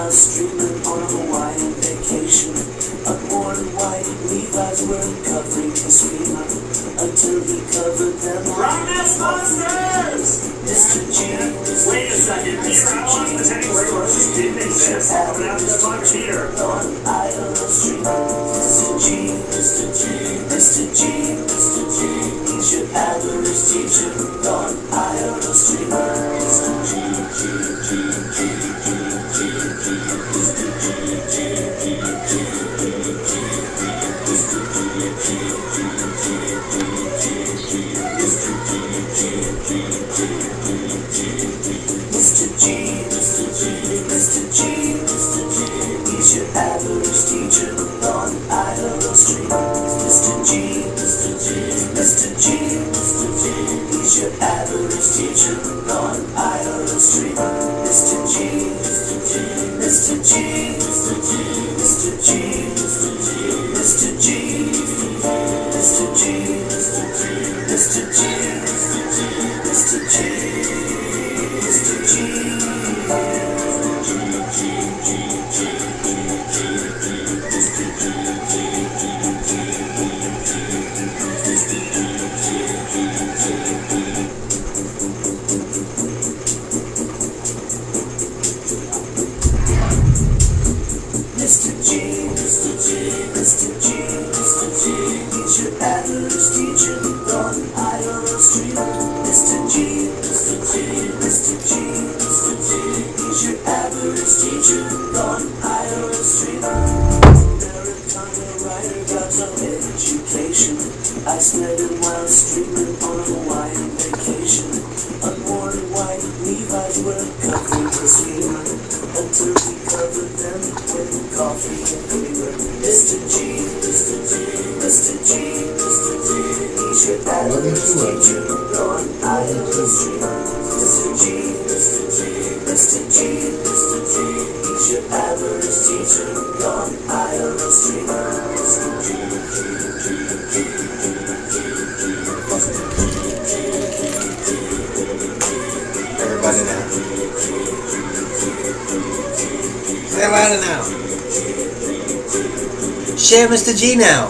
Levi's streaming on a Hawaiian vacation. A worn white Levi's were covering his femur until he covered them. Rock ass monsters! Mr. G. Wait a second, Mr. G. Mr. G. Mr. G. Mr. G. Mr. G. Mr. G now.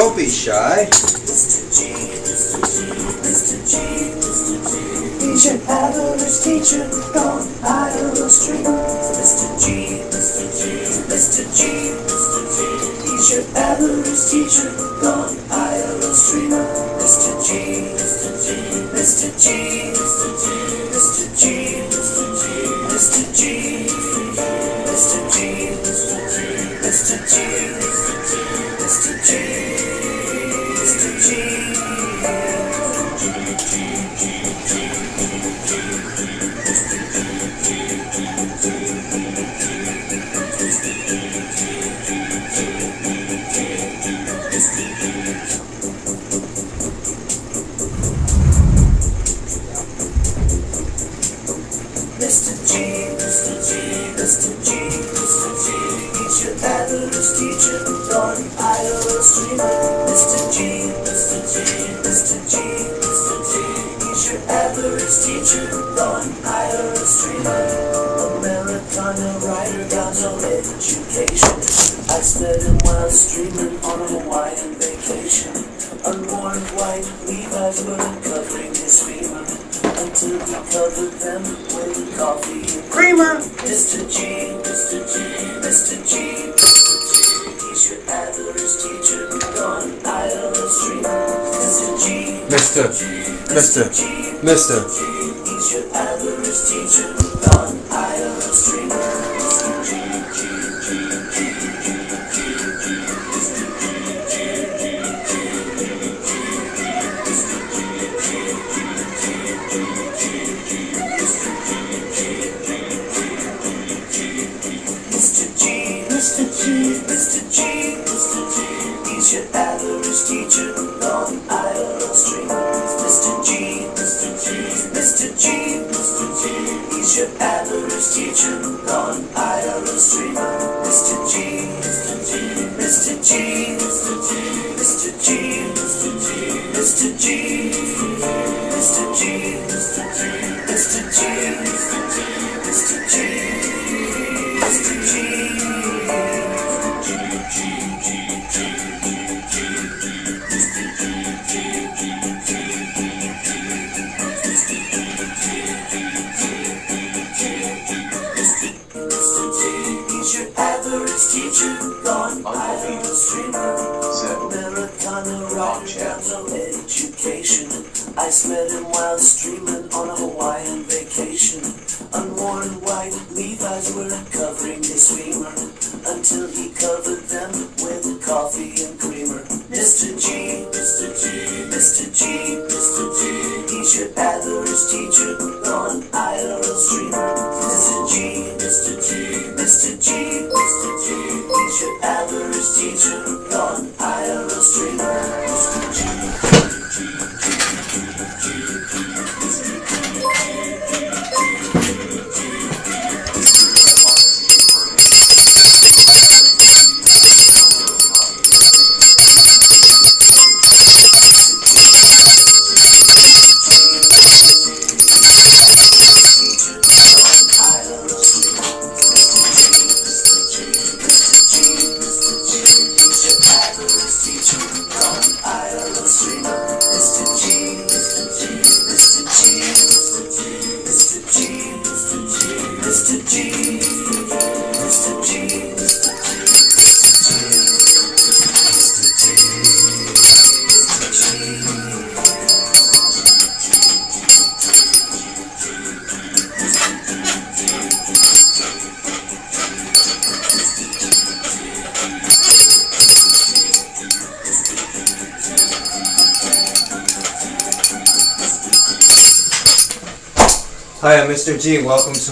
Don't be shy. Each and average teacher gone idle street. Mr. G, Mr. G, Mr. G, Mr. G. Each and average teacher gone idle street. Mr. G, Mr. G, Mr. G. Mister, Mister,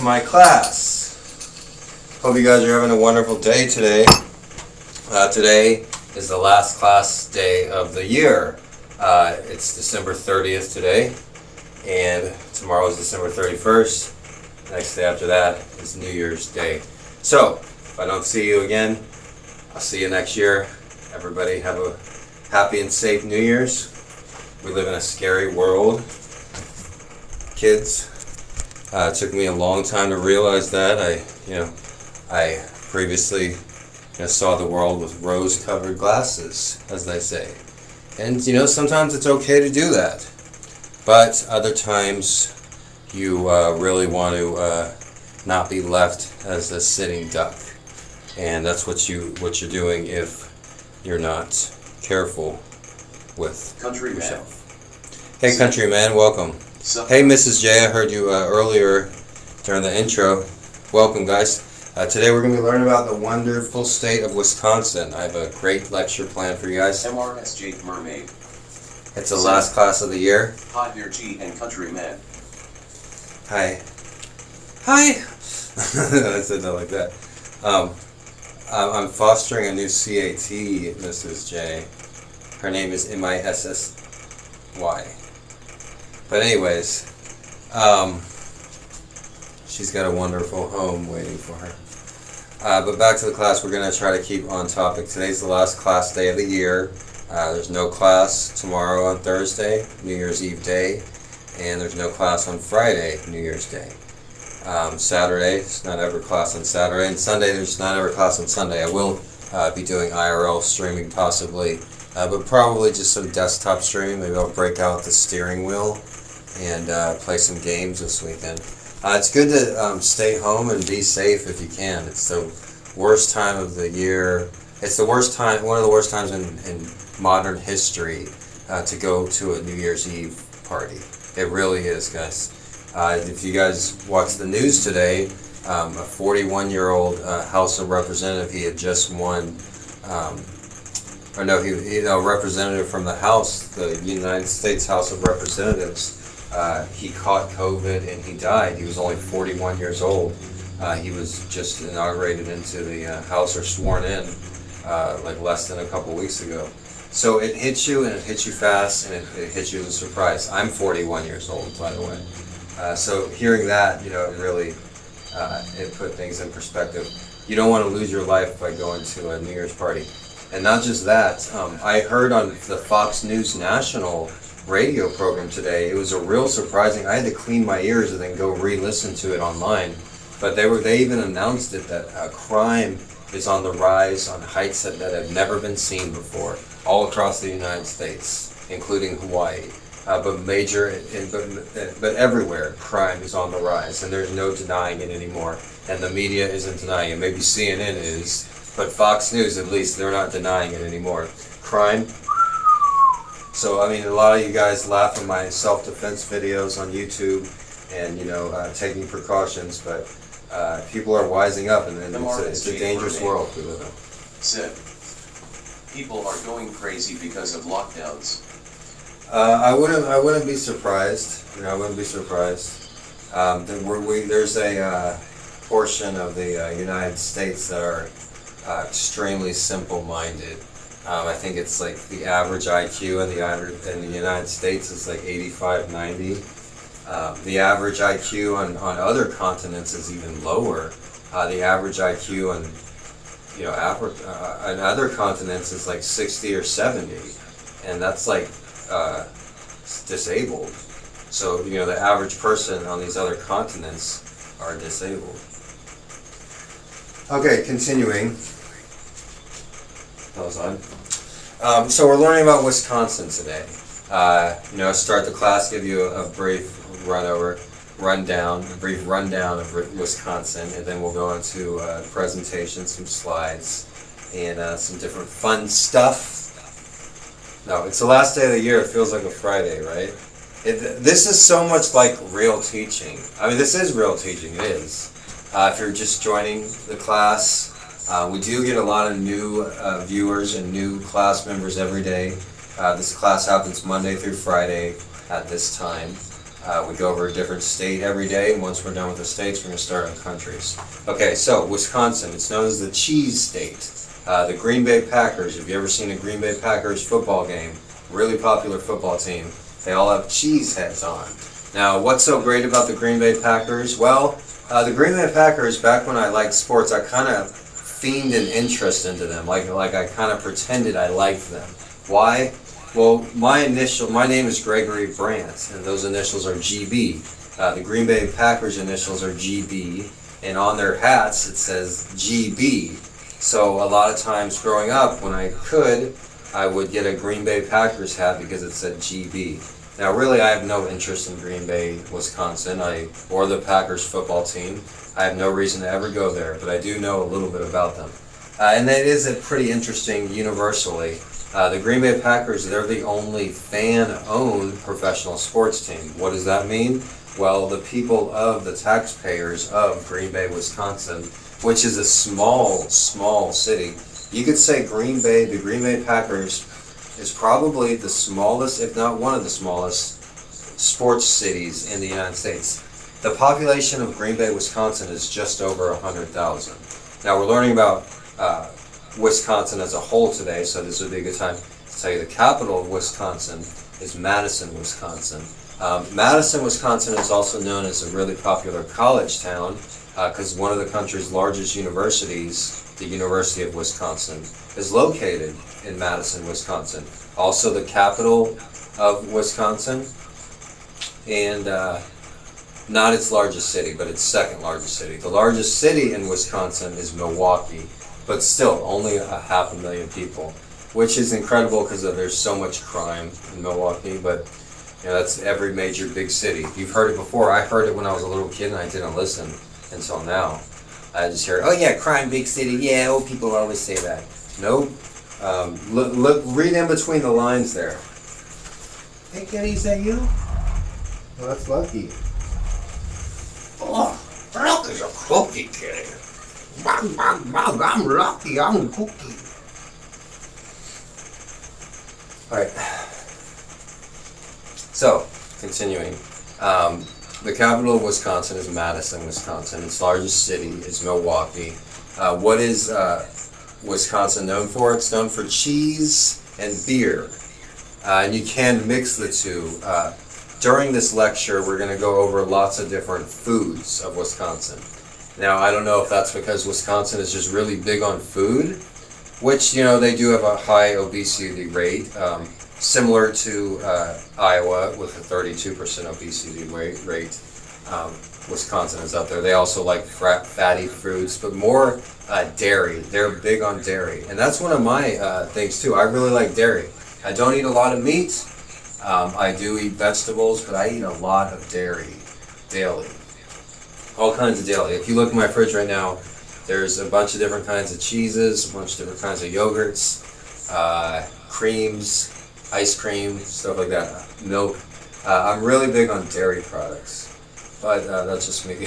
my class. Hope you guys are having a wonderful day today. Uh, today is the last class day of the year. Uh, it's December 30th today, and tomorrow is December 31st. Next day after that is New Year's Day. So, if I don't see you again, I'll see you next year. Everybody have a happy and safe New Year's. We live in a scary world. Kids, uh, it took me a long time to realize that. I, you know, I previously you know, saw the world with rose-colored glasses, as they say, and you know sometimes it's okay to do that, but other times you uh, really want to uh, not be left as a sitting duck, and that's what you what you're doing if you're not careful with Countryman. yourself. Hey, countryman, welcome. Hey, Mrs. J, I heard you uh, earlier during the intro. Welcome, guys. Uh, today we're going to be learning about the wonderful state of Wisconsin. I have a great lecture planned for you guys. MRSJ Mermaid, It's the last class of the year. Pioneer G, and Countryman. Hi. Hi. I said that like that. Um, I'm I'm fostering a new CAT, Mrs. J. Her name is M I S S Y. But anyways, um, she's got a wonderful home waiting for her. Uh, but back to the class, we're going to try to keep on topic. Today's the last class day of the year. Uh, there's no class tomorrow on Thursday, New Year's Eve day, and there's no class on Friday, New Year's Day. Um, Saturday, it's not ever class on Saturday, and Sunday, there's not ever class on Sunday. I will uh, be doing IRL streaming possibly, uh, but probably just some desktop streaming. Maybe I'll break out the steering wheel and uh, play some games this weekend. Uh, it's good to um, stay home and be safe if you can. It's the worst time of the year. It's the worst time, one of the worst times in, in modern history uh, to go to a New Year's Eve party. It really is, guys. Uh, if you guys watch the news today, um, a 41 year old uh, House of Representative, he had just won. Um, or no, he, know, representative from the House, the United States House of Representatives, uh, he caught COVID and he died. He was only 41 years old. Uh, he was just inaugurated into the uh, House or sworn in uh, like less than a couple weeks ago. So it hits you and it hits you fast and it, it hits you as a surprise. I'm 41 years old, by the way. Uh, so hearing that, you know, it really uh, it put things in perspective. You don't want to lose your life by going to a New Year's party. And not just that, um, I heard on the Fox News National radio program today. It was a real surprising. I had to clean my ears and then go re-listen to it online. But they were they even announced it that crime is on the rise on heights that, that have never been seen before, all across the United States, including Hawaii. Uh, but major, in, but, but everywhere, crime is on the rise, and there's no denying it anymore. And the media isn't denying it. Maybe CNN is, but Fox News, at least, they're not denying it anymore. Crime so I mean, a lot of you guys laugh at my self-defense videos on YouTube, and you know, uh, taking precautions, but uh, people are wising up, and, and it's, a, it's a dangerous world we live in. Said, people are going crazy because of lockdowns. Uh, I wouldn't. I wouldn't be surprised. You know, I wouldn't be surprised. Um, we're, we, there's a uh, portion of the uh, United States that are uh, extremely simple-minded. Um, I think it's like the average IQ in the in the United States is like 85, 90. Um, the average IQ on, on other continents is even lower. Uh, the average IQ on you know Africa uh, on other continents is like 60 or 70, and that's like uh, disabled. So, you know, the average person on these other continents are disabled. Okay, continuing. That was. Um, so we're learning about Wisconsin today. Uh, you know, start the class, give you a, a brief run over, rundown, a brief rundown of Wisconsin, and then we'll go into uh, presentation, some slides, and uh, some different fun stuff. No, it's the last day of the year. It feels like a Friday, right? It, this is so much like real teaching. I mean, this is real teaching. It is. Uh, if you're just joining the class, uh, we do get a lot of new uh, viewers and new class members every day. Uh, this class happens Monday through Friday at this time. Uh, we go over a different state every day, and once we're done with the states, we're going to start on countries. Okay, so Wisconsin, it's known as the cheese state. Uh, the Green Bay Packers, have you ever seen a Green Bay Packers football game? Really popular football team. They all have cheese heads on. Now, what's so great about the Green Bay Packers? Well, uh, the Green Bay Packers, back when I liked sports, I kind of fiend an interest into them. Like, like I kind of pretended I liked them. Why? Well, my initial, my name is Gregory Brandt, and those initials are GB. Uh, the Green Bay Packers initials are GB, and on their hats it says GB. So a lot of times growing up, when I could, I would get a Green Bay Packers hat because it said GB. Now, really, I have no interest in Green Bay, Wisconsin, I or the Packers football team. I have no reason to ever go there, but I do know a little bit about them. Uh, and that is a pretty interesting universally. Uh, the Green Bay Packers, they're the only fan-owned professional sports team. What does that mean? Well, the people of the taxpayers of Green Bay, Wisconsin, which is a small, small city. You could say Green Bay, the Green Bay Packers, is probably the smallest, if not one of the smallest, sports cities in the United States. The population of Green Bay, Wisconsin is just over 100,000. Now, we're learning about uh, Wisconsin as a whole today, so this would be a good time to tell you the capital of Wisconsin is Madison, Wisconsin. Um, Madison, Wisconsin is also known as a really popular college town because one of the country's largest universities, the University of Wisconsin, is located in Madison, Wisconsin. Also, the capital of Wisconsin, and uh, not its largest city, but its second largest city. The largest city in Wisconsin is Milwaukee, but still only a half a million people, which is incredible because there's so much crime in Milwaukee. But you know, that's every major big city. You've heard it before. I heard it when I was a little kid, and I didn't listen until now. I just hear, oh yeah, crime, big city. Yeah, old people always say that. Nope. Um, look, look, read in between the lines there. Hey, kitty, is that you? Well, that's lucky. Oh, Rocky's a cookie kitty. Bang, bang, bang, I'm lucky, I'm a cookie. Alright. So, continuing. Um, the capital of Wisconsin is Madison, Wisconsin. Its largest city is Milwaukee. Uh, what is uh, Wisconsin known for? It's known for cheese and beer. Uh, and you can mix the two. Uh, during this lecture, we're going to go over lots of different foods of Wisconsin. Now, I don't know if that's because Wisconsin is just really big on food, which, you know, they do have a high obesity rate, um, similar to uh, Iowa with a 32% obesity rate. rate. Um, Wisconsin is up there. They also like fat, fatty foods, but more uh, dairy. They're big on dairy. And that's one of my uh, things, too. I really like dairy. I don't eat a lot of meat. Um, I do eat vegetables, but I eat a lot of dairy daily. All kinds of daily. If you look in my fridge right now, there's a bunch of different kinds of cheeses, a bunch of different kinds of yogurts, uh, creams, ice cream, stuff like that, milk. Uh, I'm really big on dairy products, but uh, that's just me.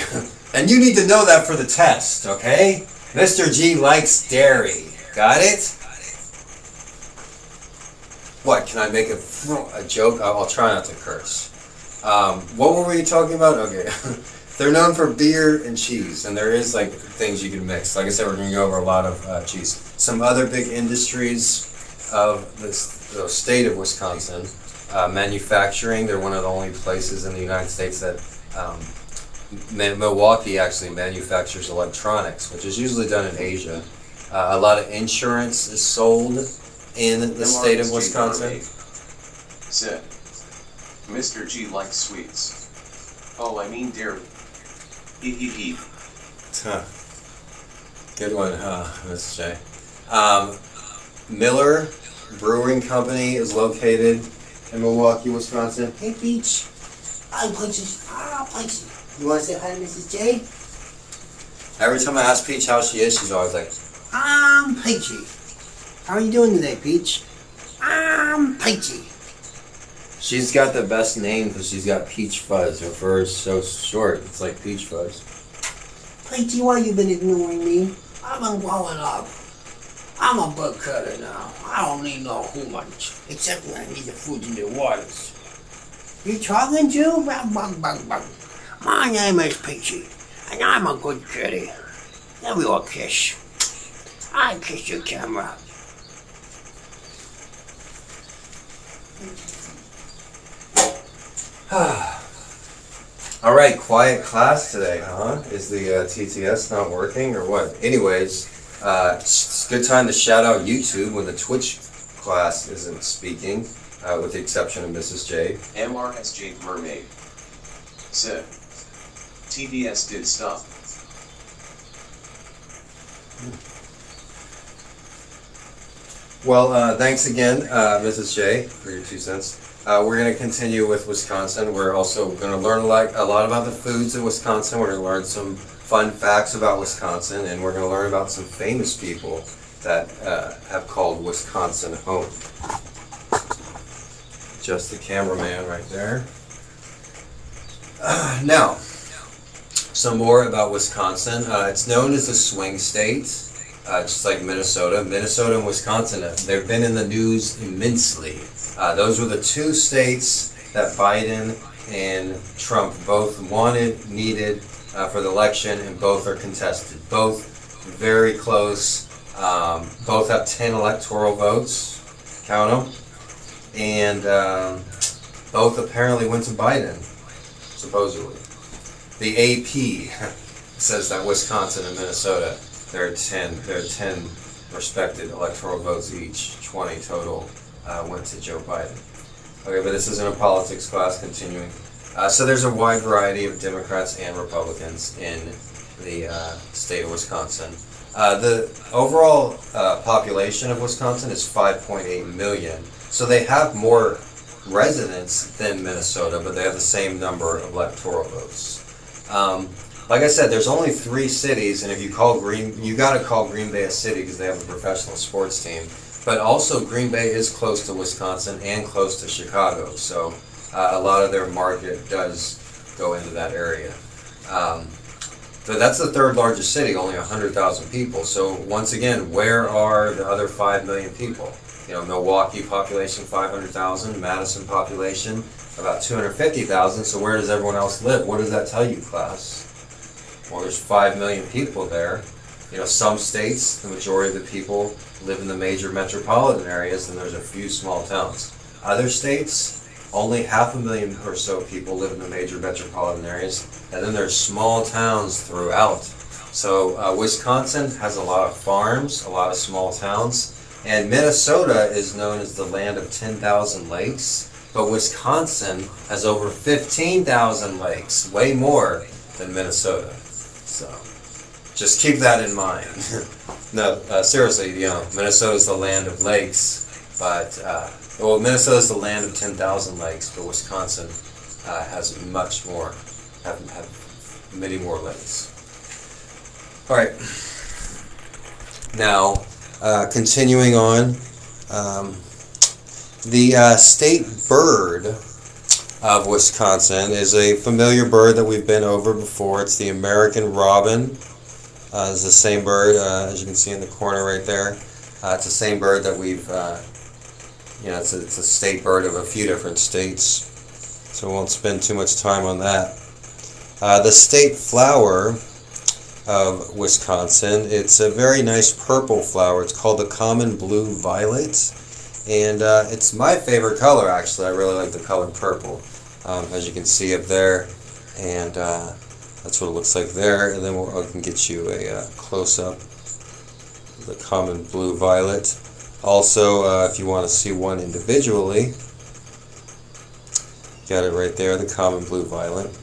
and you need to know that for the test, okay? Mr. G likes dairy. Got it? What? Can I make a, a joke? I'll, try not to curse. Um, what were we talking about? Okay. They're known for beer and cheese, and there is like things you can mix. Like I said, we're going to go over a lot of uh, cheese. Some other big industries of this the state of Wisconsin, uh, manufacturing. They're one of the only places in the United States that um, Ma- Milwaukee actually manufactures electronics, which is usually done in Asia. Uh, a lot of insurance is sold in the state of Wisconsin. Said, Mr. G likes sweets. Oh, I mean dairy. Huh. Good one, huh, Mr. J. Um, Miller Brewing Company is located in Milwaukee, Wisconsin. Hey, Peach. Hi, Peaches. Ah, Peachy. You want to say hi to Mrs. J? Every time I ask Peach how she is, she's always like, I'm Peachy. How are you doing today, Peach? I'm Peachy. she's got the best name because she's got Peach Fuzz. Her fur is so short, it's like Peach Fuzz. Peachy, why you been ignoring me? I've been growing up. I'm a bug cutter now. I don't need no humans, except when I need the food in the waters. You talking to? Bug, bug, bug, bug. My name is Peachy, and I'm a good kitty. Let me all kiss. I kiss your camera. All right, quiet class today, huh? Is the uh, TTS not working or what? Anyways, uh, it's a good time to shout out YouTube when the Twitch class isn't speaking, uh, with the exception of Mrs. J. MRSJ Mermaid. Said, TDS did stuff. Well, uh, thanks again, uh, Mrs. J, for your two cents. Uh, we're going to continue with Wisconsin. We're also going to learn a lot, a lot about the foods in Wisconsin. We're going to learn some fun facts about Wisconsin, and we're going to learn about some famous people that uh, have called Wisconsin home. Just the cameraman right there. Uh, now, some more about Wisconsin. Uh, it's known as the swing state uh, just like Minnesota. Minnesota and Wisconsin, uh, they've been in the news immensely. Uh, those were the two states that Biden and Trump both wanted, needed uh, for the election, and both are contested. Both very close. Um, both have 10 electoral votes, count them. And um, both apparently went to Biden, supposedly. The AP says that Wisconsin and Minnesota there are 10, there are 10 respected electoral votes each, 20 total uh, went to Joe Biden. Okay, but this isn't a politics class, continuing. Uh, so there's a wide variety of Democrats and Republicans in the uh, state of Wisconsin. Uh, the overall uh, population of Wisconsin is 5.8 million, so they have more residents than Minnesota, but they have the same number of electoral votes. Um, like I said, there's only three cities, and if you call Green, you got to call Green Bay a city because they have a professional sports team. But also, Green Bay is close to Wisconsin and close to Chicago, so uh, a lot of their market does go into that area. Um, but that's the third largest city, only 100,000 people. So once again, where are the other 5 million people? You know, Milwaukee population 500,000, Madison population about 250,000. So where does everyone else live? What does that tell you, class? Well, there's 5 million people there. You know, some states, the majority of the people live in the major metropolitan areas, and there's a few small towns. Other states, only half a million or so people live in the major metropolitan areas, and then there's small towns throughout. So uh, Wisconsin has a lot of farms, a lot of small towns, and Minnesota is known as the land of 10,000 lakes, but Wisconsin has over 15,000 lakes, way more than Minnesota. So just keep that in mind. no, uh, seriously, you know, Minnesota's the land of lakes, but uh, well, Minnesota's the land of 10,000 lakes, but Wisconsin uh, has much more, have, have many more lakes. All right. Now, uh, continuing on, um, The uh, state bird of Wisconsin is a familiar bird that we've been over before. It's the American robin. Uh, it's the same bird, uh, as you can see in the corner right there. Uh, it's the same bird that we've, uh, know, it's a, it's a state bird of a few different states. So we won't spend too much time on that. Uh, the state flower of Wisconsin, it's a very nice purple flower. It's called the common blue violet. And uh, it's my favorite color, actually. I really like the color purple, um, as you can see up there. And uh, that's what it looks like there. And then we'll, I can get you a uh, close-up of the common blue violet. Also, uh, if you want to see one individually, got it right there, the common blue violet.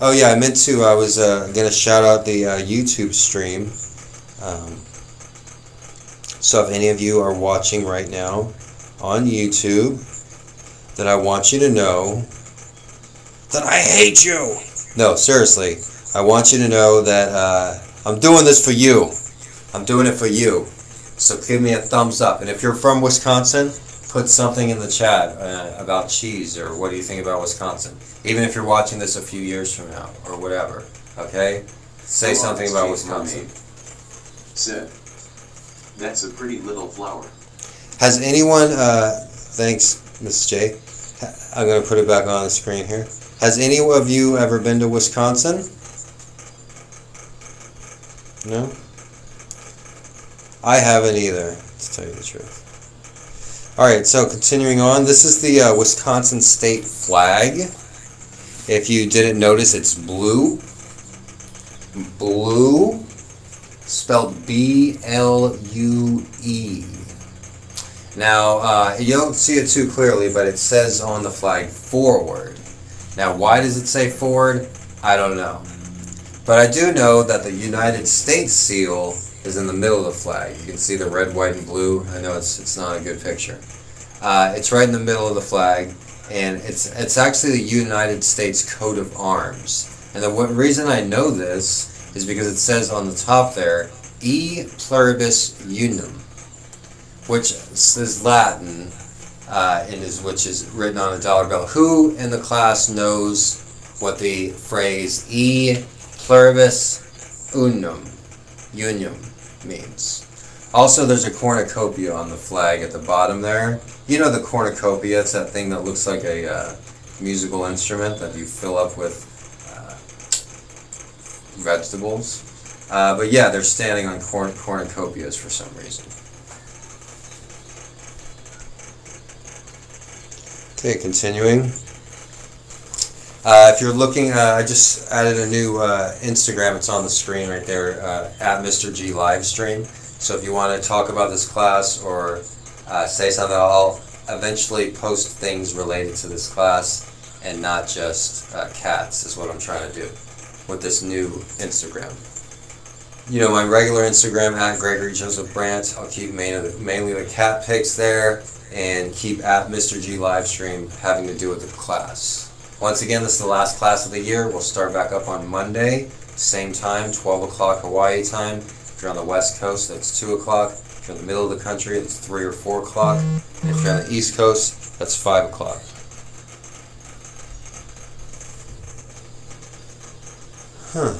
Oh yeah, I meant to, I was uh, going to shout out the uh, YouTube stream. Um, so if any of you are watching right now on YouTube, then I want you to know that I hate you. No, seriously, I want you to know that uh, I'm doing this for you. I'm doing it for you. So give me a thumbs up. And if you're from Wisconsin, put something in the chat uh, about cheese or what do you think about Wisconsin. Even if you're watching this a few years from now or whatever. Okay? Say Hello, something about Wisconsin. Sid, that's a pretty little flower. Has anyone, uh, thanks, Miss J. I'm going to put it back on the screen here. Has any of you ever been to Wisconsin? No? I haven't either, to tell you the truth. Alright, so continuing on, this is the uh, Wisconsin state flag. If you didn't notice, it's blue. Blue, spelled B L U E. Now, uh, you don't see it too clearly, but it says on the flag forward. Now, why does it say forward? I don't know. But I do know that the United States seal is in the middle of the flag. You can see the red, white, and blue. I know it's, it's not a good picture. Uh, it's right in the middle of the flag, and it's, it's actually the United States coat of arms. And the w- reason I know this is because it says on the top there, E pluribus unum, which is Latin, uh, and is which is written on a dollar bill. Who in the class knows what the phrase "e pluribus unum" unum means? Also, there's a cornucopia on the flag at the bottom there. You know the cornucopia? It's that thing that looks like a uh, musical instrument that you fill up with uh, vegetables. Uh, but yeah, they're standing on corn cornucopias for some reason. Okay, continuing. Uh, if you're looking, uh, I just added a new uh, Instagram. It's on the screen right there uh, at Mr. G live stream. So if you want to talk about this class or uh, say something, I'll eventually post things related to this class and not just uh, cats. Is what I'm trying to do with this new Instagram. You know my regular Instagram at Gregory Joseph Brandt. I'll keep mainly, mainly the cat pics there and keep at Mr. G livestream having to do with the class. Once again, this is the last class of the year. We'll start back up on Monday, same time, 12 o'clock Hawaii time. If you're on the West Coast, that's 2 o'clock. If you're in the middle of the country, it's 3 or 4 o'clock. And if you're on the East Coast, that's 5 o'clock. Huh.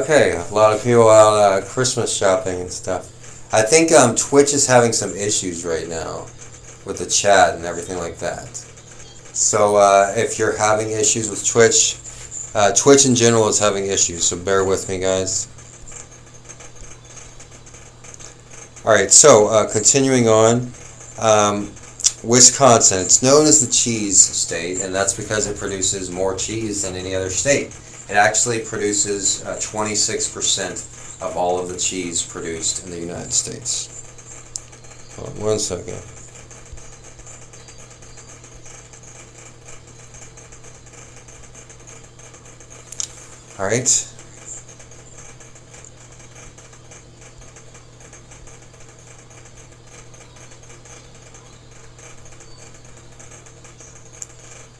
Okay, a lot of people out uh, Christmas shopping and stuff. I think um, Twitch is having some issues right now with the chat and everything like that. So uh, if you're having issues with Twitch, uh, Twitch in general is having issues, so bear with me, guys. Alright, so uh, continuing on, um, Wisconsin. It's known as the cheese state, and that's because it produces more cheese than any other state. It actually produces uh, 26% of all of the cheese produced in the United States. Hold on one second. All right.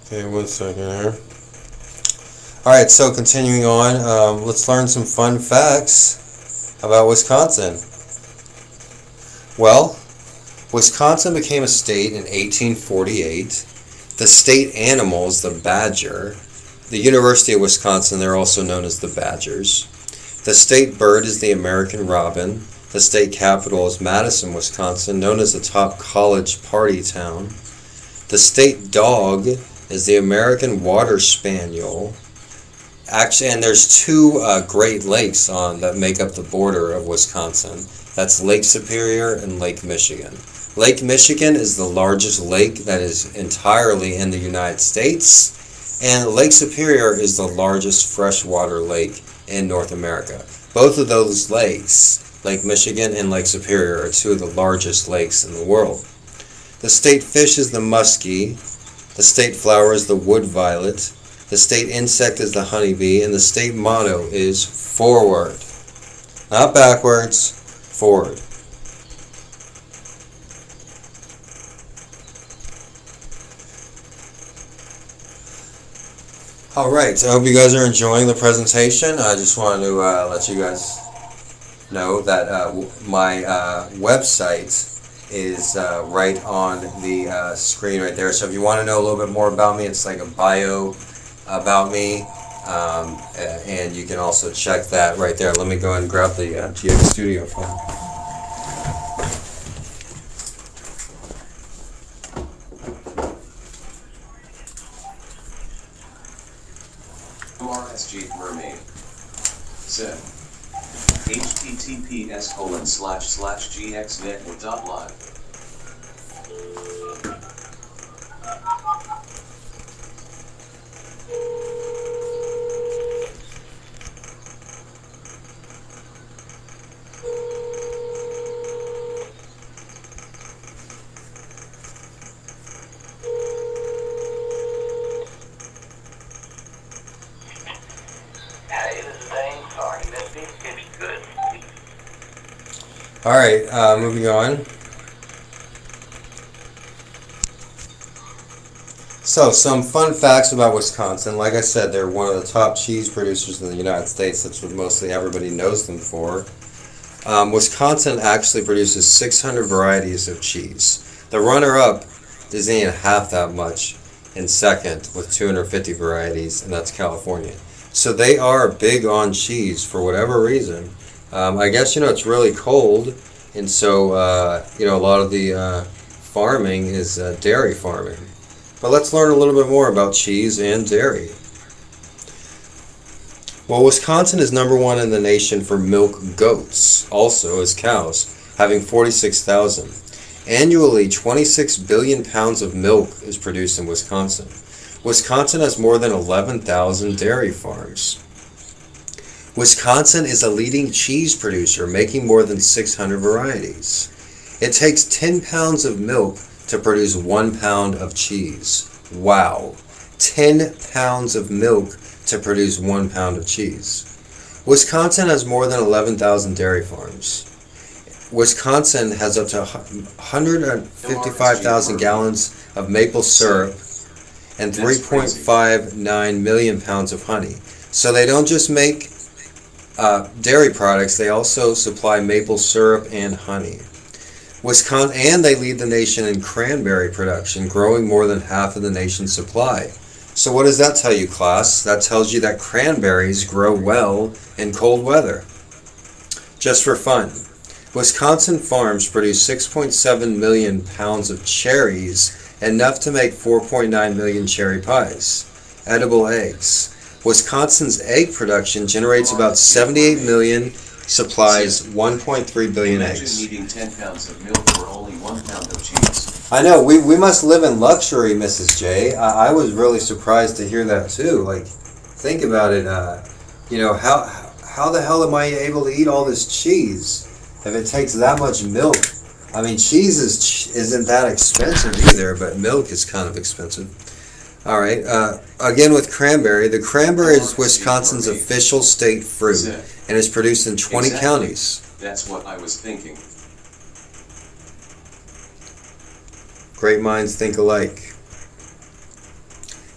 Okay, one second here. All right, so continuing on, um, let's learn some fun facts about Wisconsin. Well, Wisconsin became a state in 1848. The state animal is the badger. The University of Wisconsin, they're also known as the Badgers. The state bird is the American robin. The state capital is Madison, Wisconsin, known as the top college party town. The state dog is the American Water Spaniel. Actually, and there's two uh, Great Lakes on that make up the border of Wisconsin. That's Lake Superior and Lake Michigan. Lake Michigan is the largest lake that is entirely in the United States, and Lake Superior is the largest freshwater lake in North America. Both of those lakes, Lake Michigan and Lake Superior, are two of the largest lakes in the world. The state fish is the muskie, the state flower is the wood violet, the state insect is the honeybee, and the state motto is forward. Not backwards, forward. All right, so I hope you guys are enjoying the presentation. I just wanted to uh, let you guys know that uh, my uh, website is uh, right on the uh, screen right there. So if you want to know a little bit more about me, it's like a bio about me. Um, and you can also check that right there. Let me go and grab the uh, GX Studio phone. Moving on. So, some fun facts about Wisconsin. Like I said, they're one of the top cheese producers in the United States. That's what mostly everybody knows them for. Um, Wisconsin actually produces 600 varieties of cheese. The runner up isn't even half that much in second with 250 varieties, and that's California. So, they are big on cheese for whatever reason. Um, I guess you know it's really cold, and so uh, you know a lot of the uh, farming is uh, dairy farming. But let's learn a little bit more about cheese and dairy. Well, Wisconsin is number one in the nation for milk goats, also as cows, having 46,000. Annually, 26 billion pounds of milk is produced in Wisconsin. Wisconsin has more than 11,000 dairy farms. Wisconsin is a leading cheese producer, making more than 600 varieties. It takes 10 pounds of milk to produce one pound of cheese. Wow. 10 pounds of milk to produce one pound of cheese. Wisconsin has more than 11,000 dairy farms. Wisconsin has up to 155,000 gallons of maple syrup and 3.59 million pounds of honey. So they don't just make uh, dairy products, they also supply maple syrup and honey. Wisconsin, and they lead the nation in cranberry production, growing more than half of the nation's supply. So, what does that tell you, class? That tells you that cranberries grow well in cold weather. Just for fun, Wisconsin farms produce 6.7 million pounds of cherries, enough to make 4.9 million cherry pies. Edible eggs. Wisconsin's egg production generates about 78 million, supplies 1.3 billion eggs. needing 10 pounds of milk for only one pound of cheese. I know, we, we must live in luxury, Mrs. J. I, I was really surprised to hear that too. Like, think about it. Uh, you know, how, how the hell am I able to eat all this cheese if it takes that much milk? I mean, cheese is, isn't that expensive either, but milk is kind of expensive. All right. Uh, again, with cranberry, the cranberry is Wisconsin's official state fruit and is produced in 20 Exactly. counties. That's what I was thinking. Great minds think alike.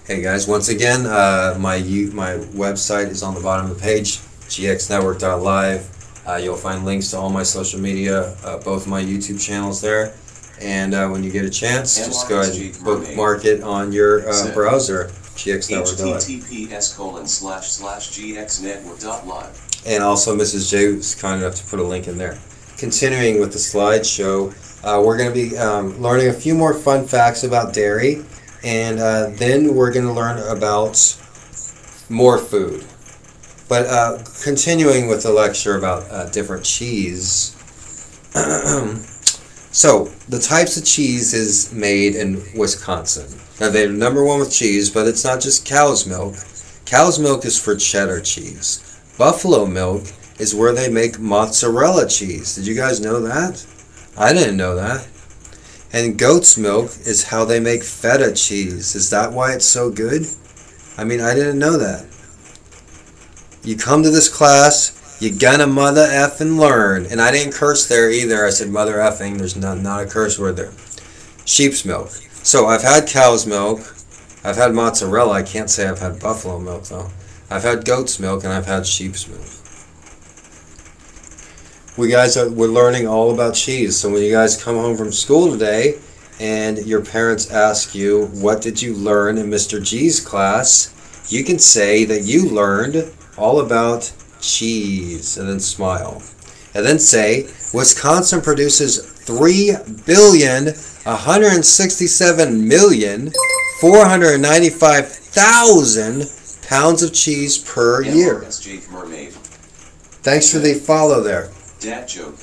Hey guys, once again, uh, my my website is on the bottom of the page, gxnetwork.live. Uh, you'll find links to all my social media, uh, both my YouTube channels there. And uh, when you get a chance, just go ahead and bookmark it on your uh, browser, gxnetwork.live. https colon slash slash gxnetwork.live. And also, Mrs. J was kind enough to put a link in there. Continuing with the slideshow, uh, we're going to be um, learning a few more fun facts about dairy, and uh, then we're going to learn about more food. But uh, continuing with the lecture about uh, different cheese. so, the types of cheese is made in Wisconsin. Now, they're number one with cheese, but it's not just cow's milk. Cow's milk is for cheddar cheese. Buffalo milk is where they make mozzarella cheese. Did you guys know that? I didn't know that. And goat's milk is how they make feta cheese. Is that why it's so good? I mean, I didn't know that. You come to this class, you gonna mother effing learn. And I didn't curse there either. I said mother effing. There's not, not a curse word there. Sheep's milk. So I've had cow's milk. I've had mozzarella. I can't say I've had buffalo milk though. I've had goat's milk and I've had sheep's milk. We guys are we're learning all about cheese. So when you guys come home from school today and your parents ask you what did you learn in Mr. G's class, you can say that you learned all about cheese and then smile. And then say Wisconsin produces 3 billion 167 million 495,000 pounds of cheese per year. MRSJ Mermaid. Thanks for the follow there. Dad joke.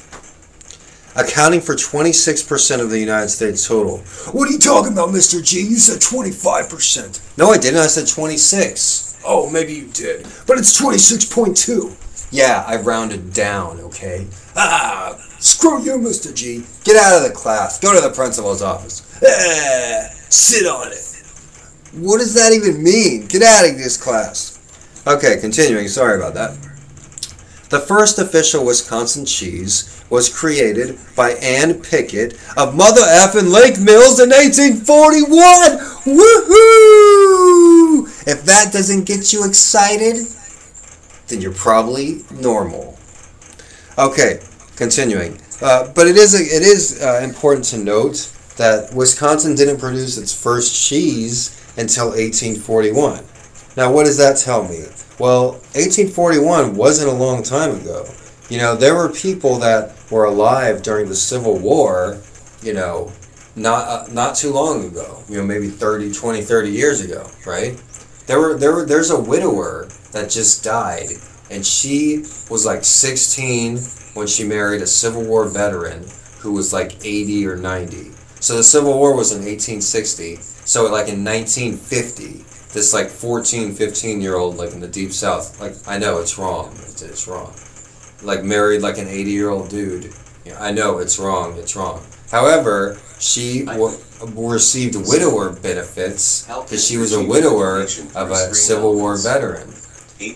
Accounting for 26% of the United States total. What are you talking about, Mr. G? You said 25%. No, I didn't. I said 26. Oh, maybe you did. But it's 26.2. Yeah, I rounded down, okay? Ah, screw you, Mr. G. Get out of the class. Go to the principal's office. Ah, sit on it. What does that even mean? Get out of this class. Okay, continuing. Sorry about that. The first official Wisconsin cheese was created by Ann Pickett of Mother Effin Lake Mills in 1841. Woohoo! If that doesn't get you excited, then you're probably normal. Okay, continuing. Uh, but it is it is uh, important to note that Wisconsin didn't produce its first cheese until 1841. Now, what does that tell me? Well, 1841 wasn't a long time ago. You know, there were people that were alive during the Civil War, you know, not uh, not too long ago. You know, maybe 30, 20, 30 years ago, right? There were there were there's a widower that just died and she was like 16 when she married a Civil War veteran who was like 80 or 90. So the Civil War was in 1860. So like in 1950, this like 14, 15 year old like in the deep south, like I know it's wrong. It's, it's wrong. Like married like an 80 year old dude. Yeah, I know it's wrong. It's wrong. However, she w- received widower benefits because she was a widower of a Civil War veteran.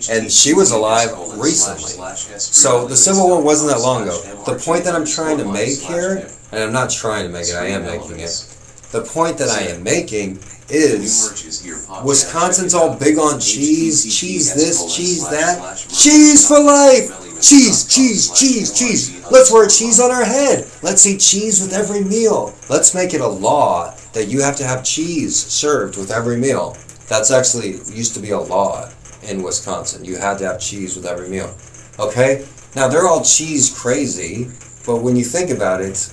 And she was alive recently. So the Civil War wasn't that long ago. The point that I'm trying to make here, and I'm not trying to make it, I am making it. The point that I am making is Wisconsin's all big on cheese, cheese this, cheese that, cheese for life. Cheese, cheese, cheese, cheese. Let's wear cheese on our head. Let's eat cheese with every meal. Let's make it a law that you have to have cheese served with every meal. That's actually used to be a law in Wisconsin. You had to have cheese with every meal. Okay? Now they're all cheese crazy, but when you think about it,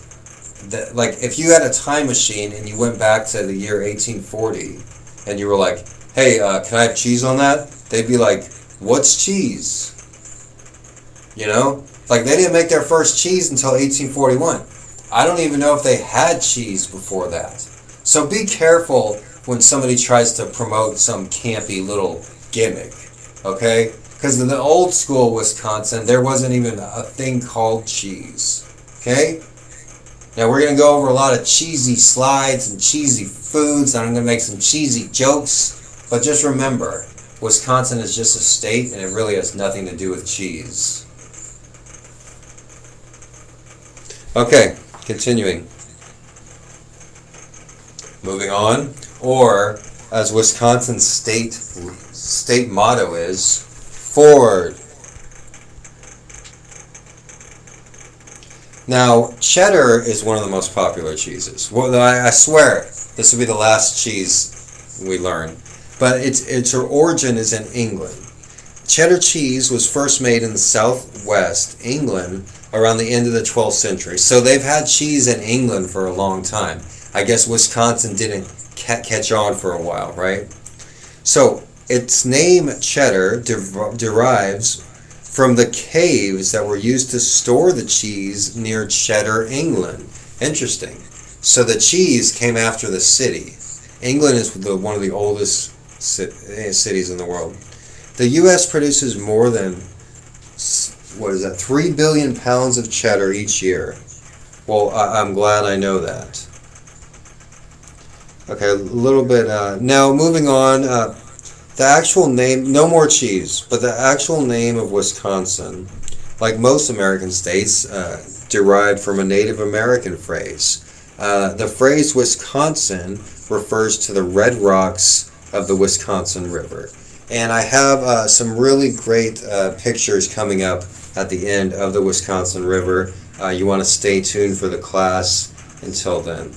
that, like if you had a time machine and you went back to the year 1840 and you were like, "Hey, uh, can I have cheese on that?" They'd be like, "What's cheese?" You know, like they didn't make their first cheese until 1841. I don't even know if they had cheese before that. So be careful when somebody tries to promote some campy little gimmick, okay? Because in the old school Wisconsin, there wasn't even a thing called cheese, okay? Now we're gonna go over a lot of cheesy slides and cheesy foods, and I'm gonna make some cheesy jokes. But just remember, Wisconsin is just a state, and it really has nothing to do with cheese. Okay, continuing. Moving on, or as Wisconsin's state state motto is, forward. Now, cheddar is one of the most popular cheeses. Well, I, I swear, this will be the last cheese we learn. But its its origin is in England. Cheddar cheese was first made in southwest England around the end of the 12th century. So they've had cheese in England for a long time. I guess Wisconsin didn't ca- catch on for a while, right? So its name cheddar de- derives from the caves that were used to store the cheese near Cheddar, England. Interesting. So the cheese came after the city. England is the, one of the oldest eh, cities in the world. The U.S. produces more than what is that? Three billion pounds of cheddar each year. Well, I, I'm glad I know that. Okay, a little bit. Uh, now, moving on. Uh, the actual name, no more cheese, but the actual name of Wisconsin, like most American states, uh, derived from a Native American phrase. Uh, the phrase Wisconsin refers to the red rocks of the Wisconsin River. And I have uh, some really great uh, pictures coming up at the end of the Wisconsin River. Uh, you want to stay tuned for the class until then.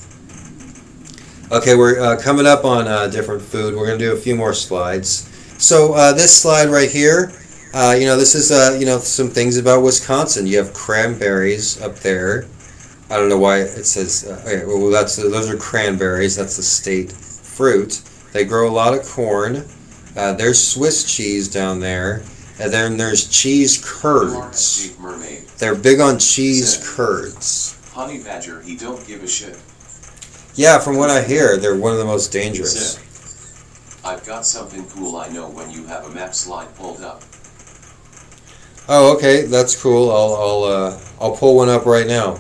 Okay, we're uh, coming up on uh, different food. We're going to do a few more slides. So uh, this slide right here, uh, you know, this is uh, you know some things about Wisconsin. You have cranberries up there. I don't know why it says. Uh, okay, well, that's those are cranberries. That's the state fruit. They grow a lot of corn. Uh, there's Swiss cheese down there, and then there's cheese curds. They're big on cheese curds. Honey Badger, he don't give a shit. Yeah, from what I hear, they're one of the most dangerous. I've got something cool I know when you have a map slide pulled up. Oh, okay, that's cool. I'll I'll uh, I'll pull one up right now.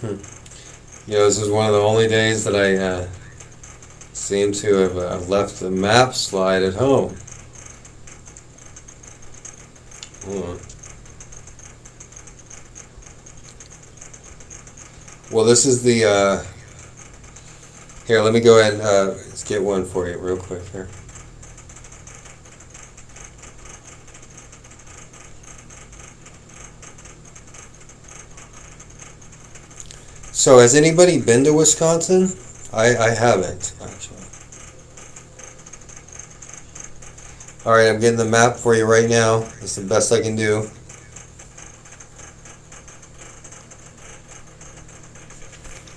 Hmm. You know, this is one of the only days that I uh, seem to have uh, left the map slide at home. Hold on. Well, this is the. Uh, here, let me go ahead and uh, get one for you real quick here. So, has anybody been to Wisconsin? I, I haven't, actually. Alright, I'm getting the map for you right now. It's the best I can do.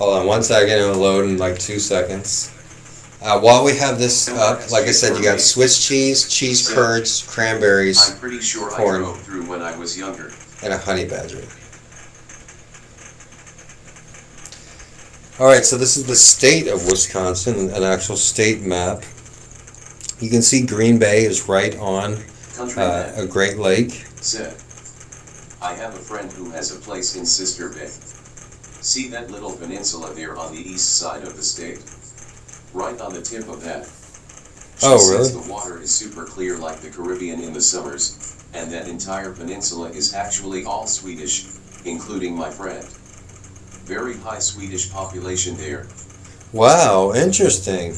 Hold on one second, it'll load in like two seconds. Uh, while we have this up, like I said, you got Swiss cheese, cheese curds, cranberries, I'm pretty sure Corn. I drove through when I was younger. and a honey badger. All right, so this is the state of Wisconsin, an actual state map. You can see Green Bay is right on uh, a Great Lake. said, I have a friend who has a place in Sister Bay. See that little peninsula there on the east side of the state? Right on the tip of that. She Oh, says really? the water is super clear like the Caribbean in the summers, and that entire peninsula is actually all Swedish, including my friend. Very high Swedish population there. Wow, interesting.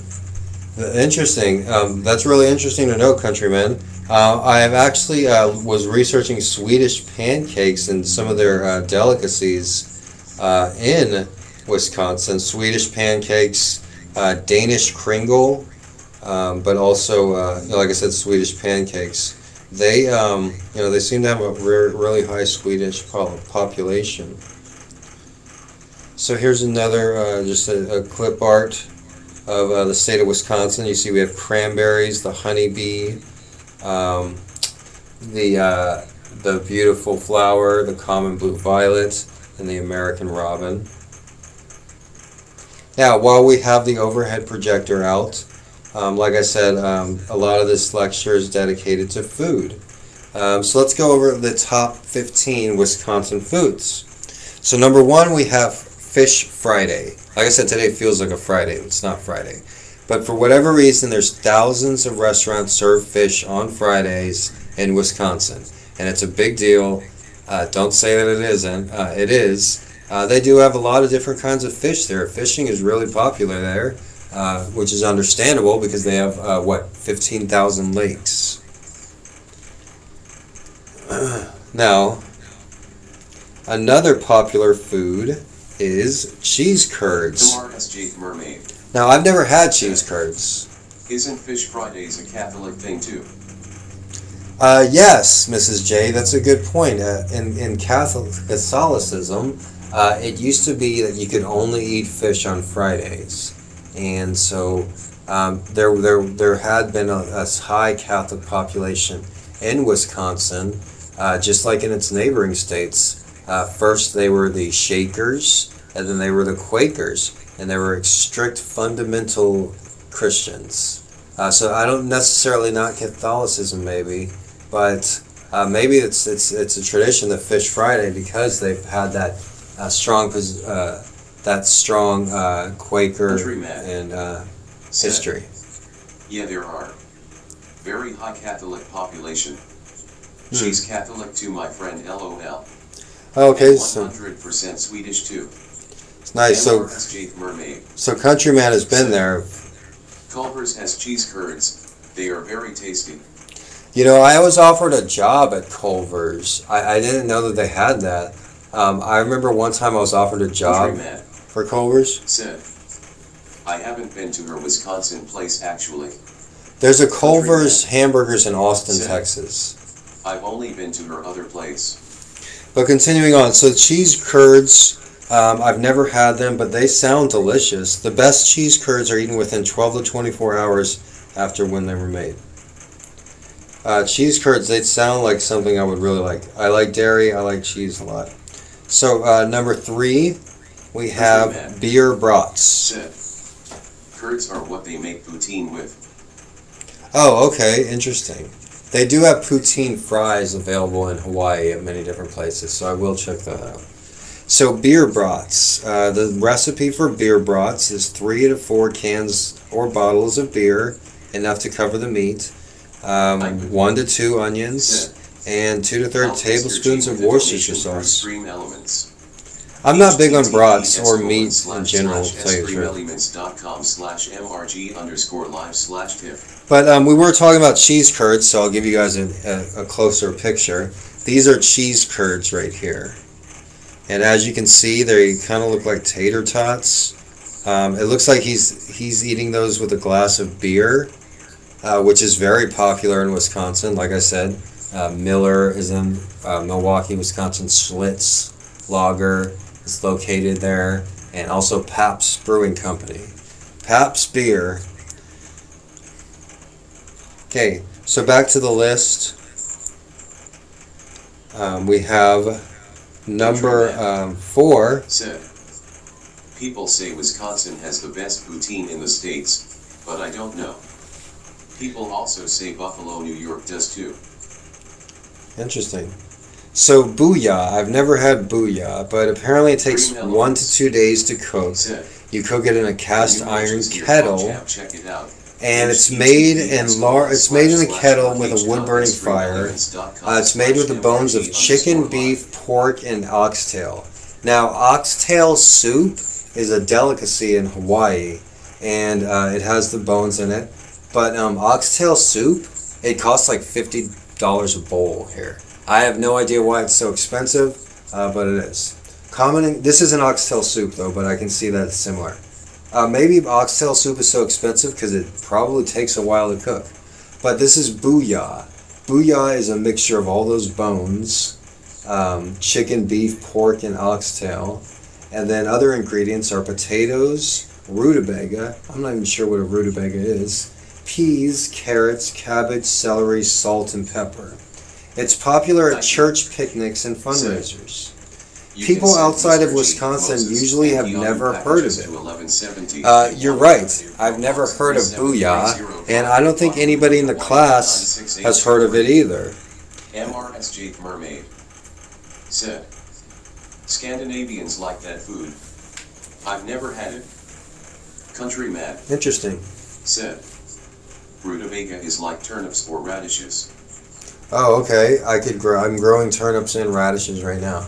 Uh, Interesting. Um, that's really interesting to know, Countryman. Uh, I have actually uh, was researching Swedish pancakes and some of their uh, delicacies uh, in Wisconsin. Swedish pancakes, uh, Danish kringle, um, but also, uh, like I said, Swedish pancakes. They, um, you know, they seem to have a re- really high Swedish population. So here's another, uh, just a, a clip art of uh, the state of Wisconsin. You see, we have cranberries, the honeybee, um, the uh, the beautiful flower, the common blue violet, and the American robin. Now, while we have the overhead projector out, um, like I said, um, a lot of this lecture is dedicated to food. Um, so let's go over the top 15 Wisconsin foods. So number one, we have Fish Friday. Like I said, today feels like a Friday. It's not Friday. But for whatever reason, there's thousands of restaurants serve fish on Fridays in Wisconsin. And it's a big deal. Uh, don't say that it isn't. Uh, it is. Uh, they do have a lot of different kinds of fish there. Fishing is really popular there, uh, which is understandable because they have, uh, what, 15,000 lakes. now, another popular food is cheese curds. Now, I've never had cheese curds. Isn't Fish Fridays a Catholic thing too? Uh, yes, Mrs. J, that's a good point. Uh, in in Catholic Catholicism, uh, it used to be that you could only eat fish on Fridays, and so um, there there there had been a, a high Catholic population in Wisconsin, uh, just like in its neighboring states. Uh, first, they were the Shakers, and then they were the Quakers, and they were strict fundamental Christians. Uh, so I don't necessarily not Catholicism, maybe, but uh, maybe it's it's it's a tradition of Fish Friday because they've had that uh, strong uh, that strong uh, Quaker and uh, history. Yeah, there are. Very high Catholic population. Hmm. She's Catholic too, my friend. LOL. Okay, so 100% Swedish too. it's nice. So so Countryman has been there. Culver's has cheese curds. They are very tasty. You know, I was offered a job at Culver's. I, I didn't know that they had that. Um, I remember one time I was offered a job Countryman for Culver's. said, I haven't been to her Wisconsin place actually. There's a Culver's hamburgers in Austin, Said- Texas. I've only been to her other place. But continuing on, so cheese curds, um, I've never had them, but they sound delicious. The best cheese curds are eaten within 12 to 24 hours after when they were made. Uh, cheese curds, they sound like something I would really like. I like dairy, I like cheese a lot. So, uh, number three, we have beer brats. Curds are what they make poutine with. Oh, okay, interesting. They do have poutine fries available in Hawaii at many different places, so I will check that out. So beer brats. Uh, the recipe for beer brats is three to four cans or bottles of beer, enough to cover the meat. Um, one to two onions, and two to three tablespoons of Worcestershire sauce. I'm not big on brats or meat in general, to tell you the truth. But um, we were talking about cheese curds, so I'll give you guys a, a, a closer picture. These are cheese curds right here. And as you can see, they kind of look like tater tots. Um, it looks like he's he's eating those with a glass of beer, uh, which is very popular in Wisconsin. Like I said, uh, Miller is in uh, Milwaukee, Wisconsin. Schlitz Lager is located there, and also Pabst Brewing Company. Pabst beer Okay, so back to the list. Um, we have number um, four. Said, people say Wisconsin has the best poutine in the states, but I don't know. People also say Buffalo, New York does too. Interesting. So booyah, I've never had booyah, but apparently it takes one to two days to cook. You cook it in a cast iron mentions in your kettle, Check it out. and it's made in lar- It's made in a kettle with a wood burning fire. Uh, it's made with the bones of chicken, beef, pork, and oxtail. Now, oxtail soup is a delicacy in Hawaii, and uh, it has the bones in it. But um, oxtail soup, it costs like fifty dollars a bowl here. I have no idea why it's so expensive, uh, but it is. Common. This is an oxtail soup though, but I can see that it's similar. Uh, maybe oxtail soup is so expensive because it probably takes a while to cook. But this is booyah. Booyah is a mixture of all those bones um, chicken, beef, pork, and oxtail. And then other ingredients are potatoes, rutabaga. I'm not even sure what a rutabaga is. Peas, carrots, cabbage, celery, salt, and pepper. It's popular at church picnics and fundraisers. People outside of Wisconsin usually have never heard of it. Uh, you're right. I've never heard of Booyah, and I don't think anybody in the class has heard of it either. MRSJ Mermaid said, Scandinavians like that food. I've never had it. Countryman Interesting. said, Rutabaga is like turnips or radishes. Oh, okay. I could grow. I'm growing turnips and radishes right now.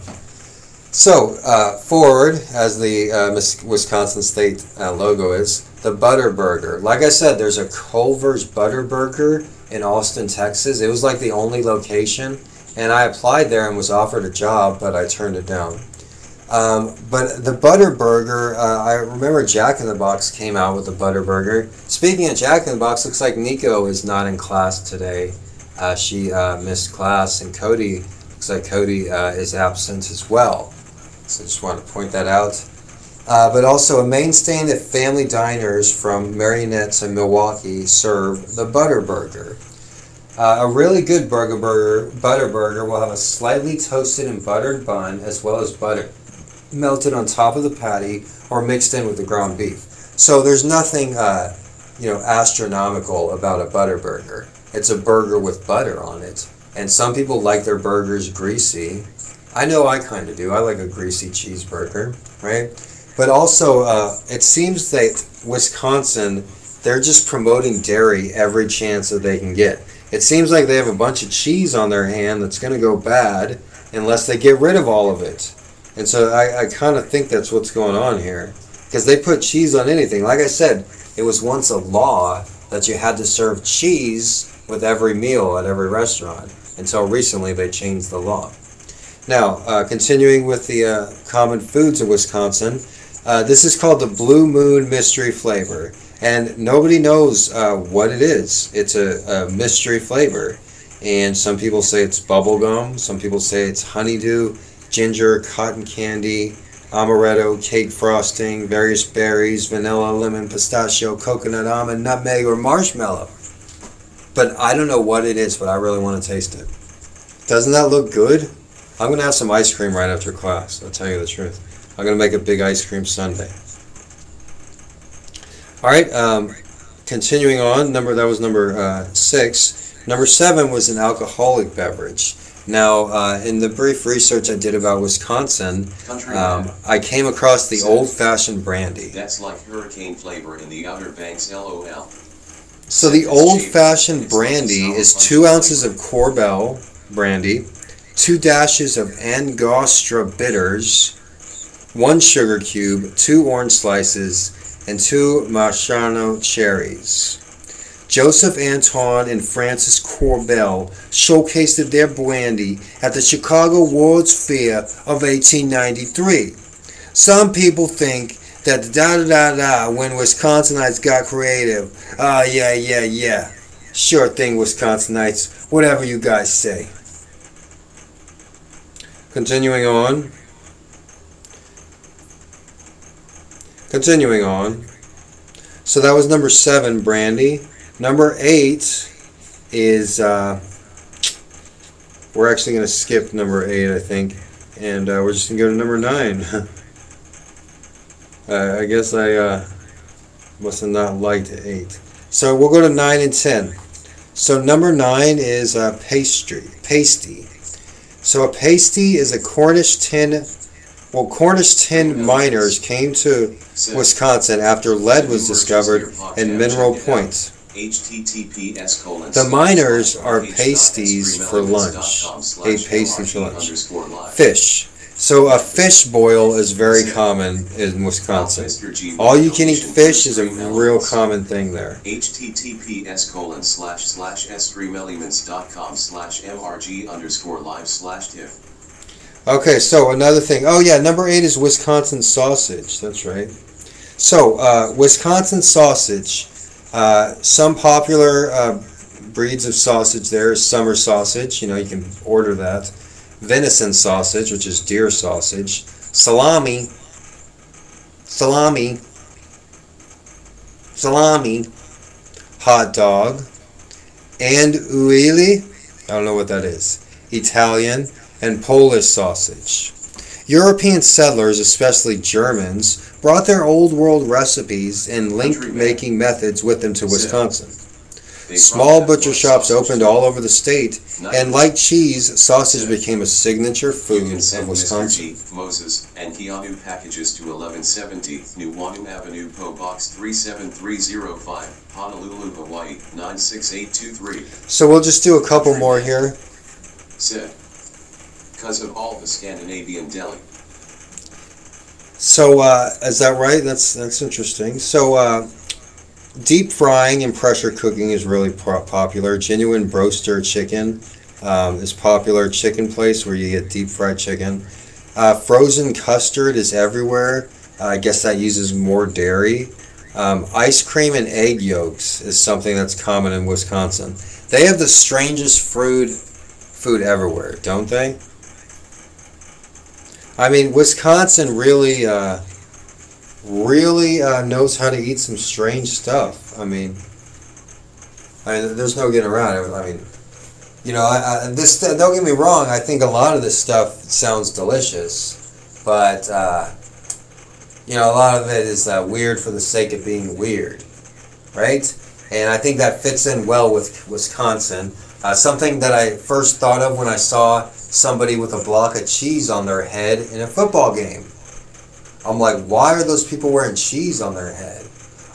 So, uh, forward, as the uh, Wisconsin State uh, logo is, the Butter Burger. Like I said, there's a Culver's Butter Burger in Austin, Texas. It was like the only location, and I applied there and was offered a job, but I turned it down. Um, but the Butter Burger, uh, I remember Jack in the Box came out with the Butter Burger. Speaking of Jack in the Box, looks like Nico is not in class today. Uh, she uh, missed class, and Cody looks like Cody uh, is absent as well. So I just wanted to point that out. Uh, but also a mainstay at family diners from Marionettes in Milwaukee serve the Butter Burger. Uh, a really good burger burger butter burger will have a slightly toasted and buttered bun as well as butter melted on top of the patty or mixed in with the ground beef. So there's nothing uh, you know astronomical about a butter burger. It's a burger with butter on it, and some people like their burgers greasy. I know I kind of do. I like a greasy cheeseburger, right? But also, uh, it seems that Wisconsin, they're just promoting dairy every chance that they can get. It seems like they have a bunch of cheese on their hand that's going to go bad unless they get rid of all of it. And so I, I kind of think that's what's going on here. Because they put cheese on anything. Like I said, it was once a law that you had to serve cheese with every meal at every restaurant. Until recently, they changed the law. Now, uh, continuing with the uh, common foods of Wisconsin, uh, this is called the Blue Moon Mystery Flavor. And nobody knows uh, what it is. It's a, a mystery flavor. And some people say it's bubblegum, some people say it's honeydew, ginger, cotton candy, amaretto, cake frosting, various berries, vanilla, lemon, pistachio, coconut, almond, nutmeg, or marshmallow. But I don't know what it is, but I really want to taste it. Doesn't that look good? I'm going to have some ice cream right after class, I'll tell you the truth. I'm going to make a big ice cream sundae. All right, um, continuing on, number that was number uh, six. Number seven was an alcoholic beverage. Now, uh, in the brief research I did about Wisconsin, um. I came across the old-fashioned brandy. That's like hurricane flavor in the Outer Banks LOL. So the old-fashioned brandy is two ounces of Corbel brandy, two dashes of Angostura bitters, one sugar cube, two orange slices, and two maraschino cherries. Joseph Anton and Francis Corbel showcased their brandy at the Chicago World's Fair of 1893. Some people think that the da da da da when Wisconsinites got creative. Ah, yeah, yeah, yeah. Sure thing, Wisconsinites. Whatever you guys say. Continuing on. Continuing on. So that was number seven, Brandy. Number eight is. Uh, we're actually going to skip number eight, I think. And uh, we're just going to go to number nine. I guess I uh, must have not liked eight. So we'll go to nine and ten. So number nine is uh, pastry, pasty. So a pasty is a Cornish tin. Well, Cornish tin miners came to Wisconsin after lead was discovered in Mineral Point. Https colon The miners are pasties for lunch. Ate slash for lunch. Fish. So a fish boil is very common in Wisconsin. All you can eat fish is a real common thing there. https colon slash slash com slash mrg underscore live slash tiff. Okay, so another thing. Oh yeah, number eight is Wisconsin sausage. That's right. So uh, Wisconsin sausage. Uh, some popular uh, breeds of sausage there is summer sausage. You know, you can order that. Venison sausage, which is deer sausage. Salami. Salami. Salami. Hot dog. And uili. I don't know what that is. Italian and Polish sausage. European settlers, especially Germans, brought their old world recipes and link-making methods with them to Wisconsin. Small butcher shops opened all over the state, and like cheese, sausage became a signature food of. Wisconsin. Moses, and Keanu packages to 1170 New Wanu Avenue, Po Box 37305, Honolulu, Hawaii 96823. So we'll just do a couple more here. Because of all the Scandinavian deli. So uh, is that right? That's that's interesting. So uh, deep frying and pressure cooking is really popular. Genuine broaster chicken um, is popular chicken place where you get deep fried chicken. Uh, frozen custard is everywhere. I guess that uses more dairy. Um, ice cream and egg yolks is something that's common in Wisconsin. They have the strangest food food everywhere, don't they? I mean, Wisconsin really, uh, really uh, knows how to eat some strange stuff. I mean, I mean, there's no getting around it. I mean, you know, I, I, this. Don't get me wrong. I think a lot of this stuff sounds delicious, but uh, you know, a lot of it is uh, weird for the sake of being weird, right? And I think that fits in well with Wisconsin. Uh, something that I first thought of when I saw somebody with a block of cheese on their head in a football game. I'm like, why are those people wearing cheese on their head?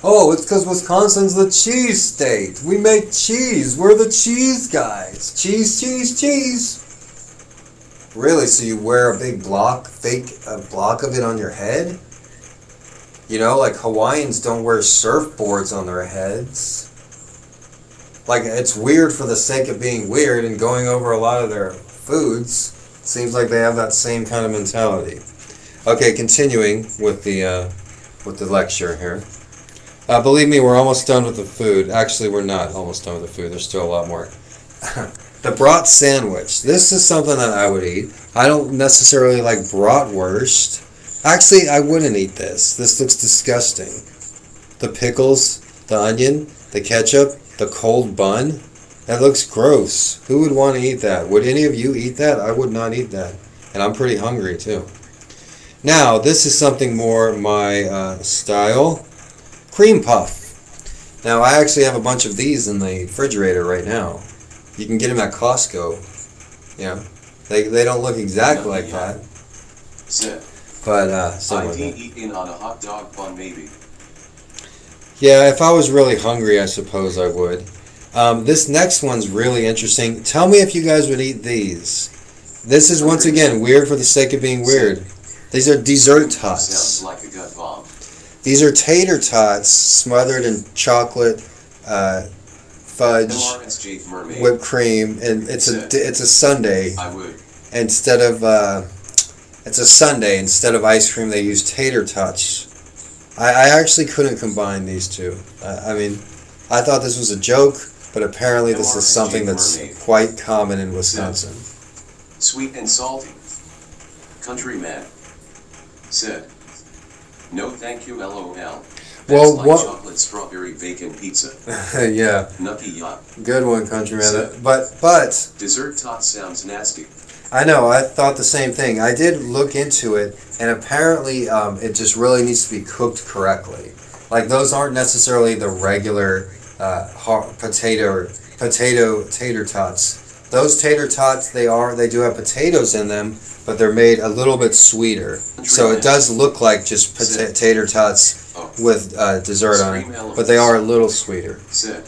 Oh, it's because Wisconsin's the cheese state. We make cheese. We're the cheese guys. Cheese, cheese, cheese. Really? So you wear a big block, fake a block of it on your head? You know, like Hawaiians don't wear surfboards on their heads. Like it's weird for the sake of being weird and going over a lot of their foods. Seems like they have that same kind of mentality. Okay, continuing with the uh, with the lecture here. Uh, believe me, we're almost done with the food. Actually, we're not almost done with the food. There's still a lot more. the brat sandwich. This is something that I would eat. I don't necessarily like bratwurst. Actually, I wouldn't eat this. This looks disgusting. The pickles, the onion, the ketchup, the cold bun. That looks gross. Who would want to eat that? Would any of you eat that? I would not eat that. And I'm pretty hungry too. Now, this is something more my uh, style. Cream puff. Now, I actually have a bunch of these in the refrigerator right now. You can get them at Costco. Yeah. They, they don't look exactly like that. Zip. But, uh, something like ID that. eat in on a hot dog bun maybe. Yeah, if I was really hungry, I suppose I would. Um, this next one's really interesting. Tell me if you guys would eat these. This is once again weird for the sake of being weird. These are dessert tots. like a gut bomb. These are tater tots smothered in chocolate, uh, fudge, Lawrence Jake Mermaid. whipped cream, and it's a it's a would. instead of uh, it's a sundae instead of ice cream. They use tater tots. I, I actually couldn't combine these two. I, I mean, I thought this was a joke, but apparently this is something that's quite common in Wisconsin. Sweet and salty. Countryman. Said. No thank you lol. That's Well, like what- chocolate strawberry bacon pizza. yeah, Nucky yuck. good one, countryman. But but Dessert tot sounds nasty. I know. I thought the same thing. I did look into it, and apparently, um, it just really needs to be cooked correctly. Like those aren't necessarily the regular uh, potato potato tater tots. Those tater tots, they are they do have potatoes in them, but they're made a little bit sweeter. So it does look like just pota- tater tots Oh. with uh, dessert on it, but they are a little sweeter. Said.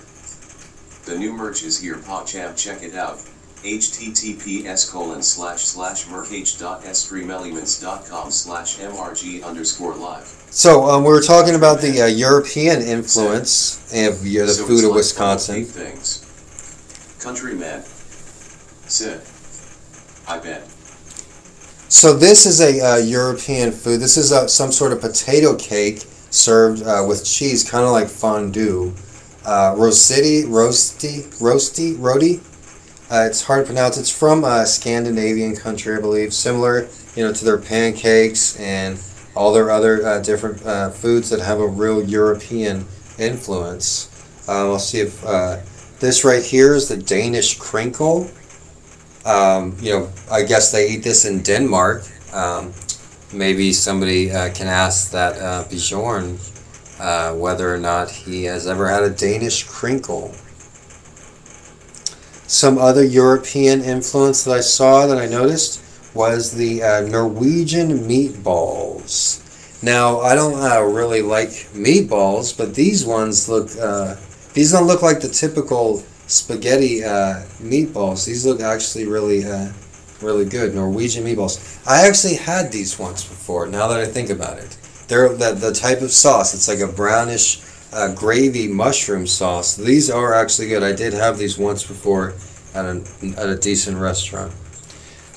The new merch is here, PogChamp. Check it out. https colon slash slash merch.streamelements.com slash mrg underscore live. So um, we were talking about the uh, European influence of yeah, the So food of like Wisconsin. Things. Countryman. Said. I bet. So this is a uh, European food. This is a, some sort of potato cake served uh, with cheese, kind of like fondue. Uh, rosetti, roasty, roasty, roti. Uh, it's hard to pronounce. It's from a Scandinavian country, I believe, similar, you know, to their pancakes and all their other uh, different uh, foods that have a real European influence. Um, I'll see if uh, this right here is the Danish kringle. Um, you know, I guess they eat this in Denmark. Um, maybe somebody uh, can ask that uh, Bjorn uh, whether or not he has ever had a Danish kringle. Some other European influence that I saw that I noticed was the uh, Norwegian meatballs. Now, I don't uh, really like meatballs, but these ones look, uh, these don't look like the typical spaghetti uh, meatballs. These look actually really, uh, really good. Norwegian meatballs. I actually had these once before. Now that I think about it, they're the, the type of sauce. It's like a brownish uh, gravy mushroom sauce. These are actually good. I did have these once before at a, at a decent restaurant.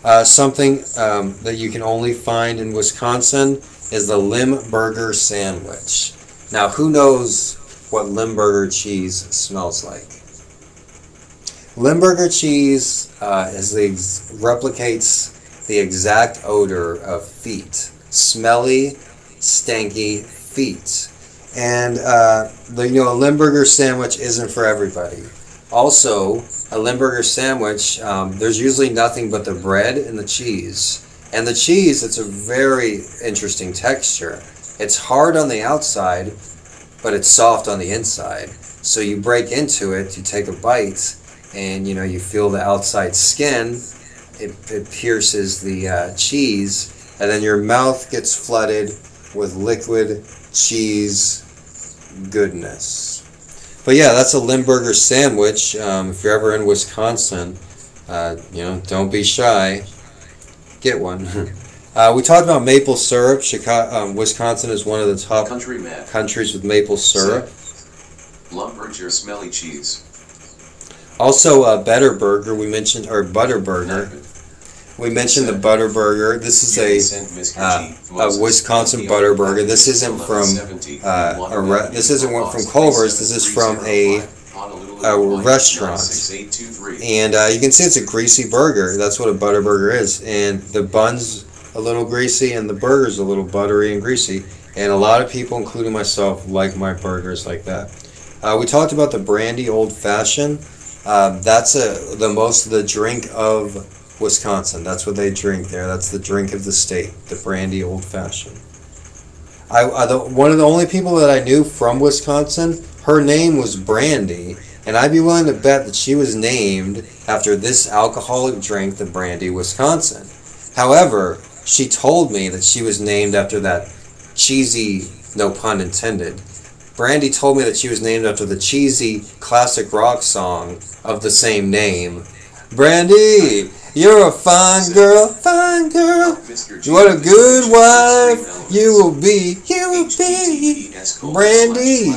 Uh, something um, that you can only find in Wisconsin is the Limburger sandwich. Now, who knows what Limburger cheese smells like? Limburger cheese uh, is the ex- replicates the exact odor of feet, smelly, stanky feet, and uh, the you know a Limburger sandwich isn't for everybody. Also, a Limburger sandwich, um, there's usually nothing but the bread and the cheese. And the cheese, it's a very interesting texture. It's hard on the outside, but it's soft on the inside. So you break into it, you take a bite, and you know you feel the outside skin. It, it pierces the uh, cheese, and then your mouth gets flooded with liquid cheese goodness. But yeah, that's a Limburger sandwich. Um, if you're ever in Wisconsin, uh, you know, don't be shy. Get one. uh, we talked about maple syrup. Chicago, um, Wisconsin is one of the top Country countries with maple syrup. Lumber's your smelly cheese. Also, uh, Better Burger. We mentioned or Butter Burger. We mentioned the Butter Burger. This is a uh, a Wisconsin Butter Burger. This isn't from uh, a re- this isn't one from Culver's. This is from a a restaurant. And uh, you can see it's a greasy burger. That's what a butter burger is. And the bun's a little greasy, and the burger's a little buttery and greasy. And a lot of people, including myself, like my burgers like that. Uh, we talked about the brandy old fashioned. Uh, that's a the most the drink of Wisconsin. That's what they drink there. That's the drink of the state, the brandy old fashioned. I, I the, one of the only people that I knew from Wisconsin, her name was Brandy, and I'd be willing to bet that she was named after this alcoholic drink, the Brandy Wisconsin. However, she told me that she was named after that cheesy, no pun intended. Brandy told me that she was named after the cheesy classic rock song of the same name. Brandy, you're a fine girl, fine girl. What a good wife you will be, you will be. Brandy,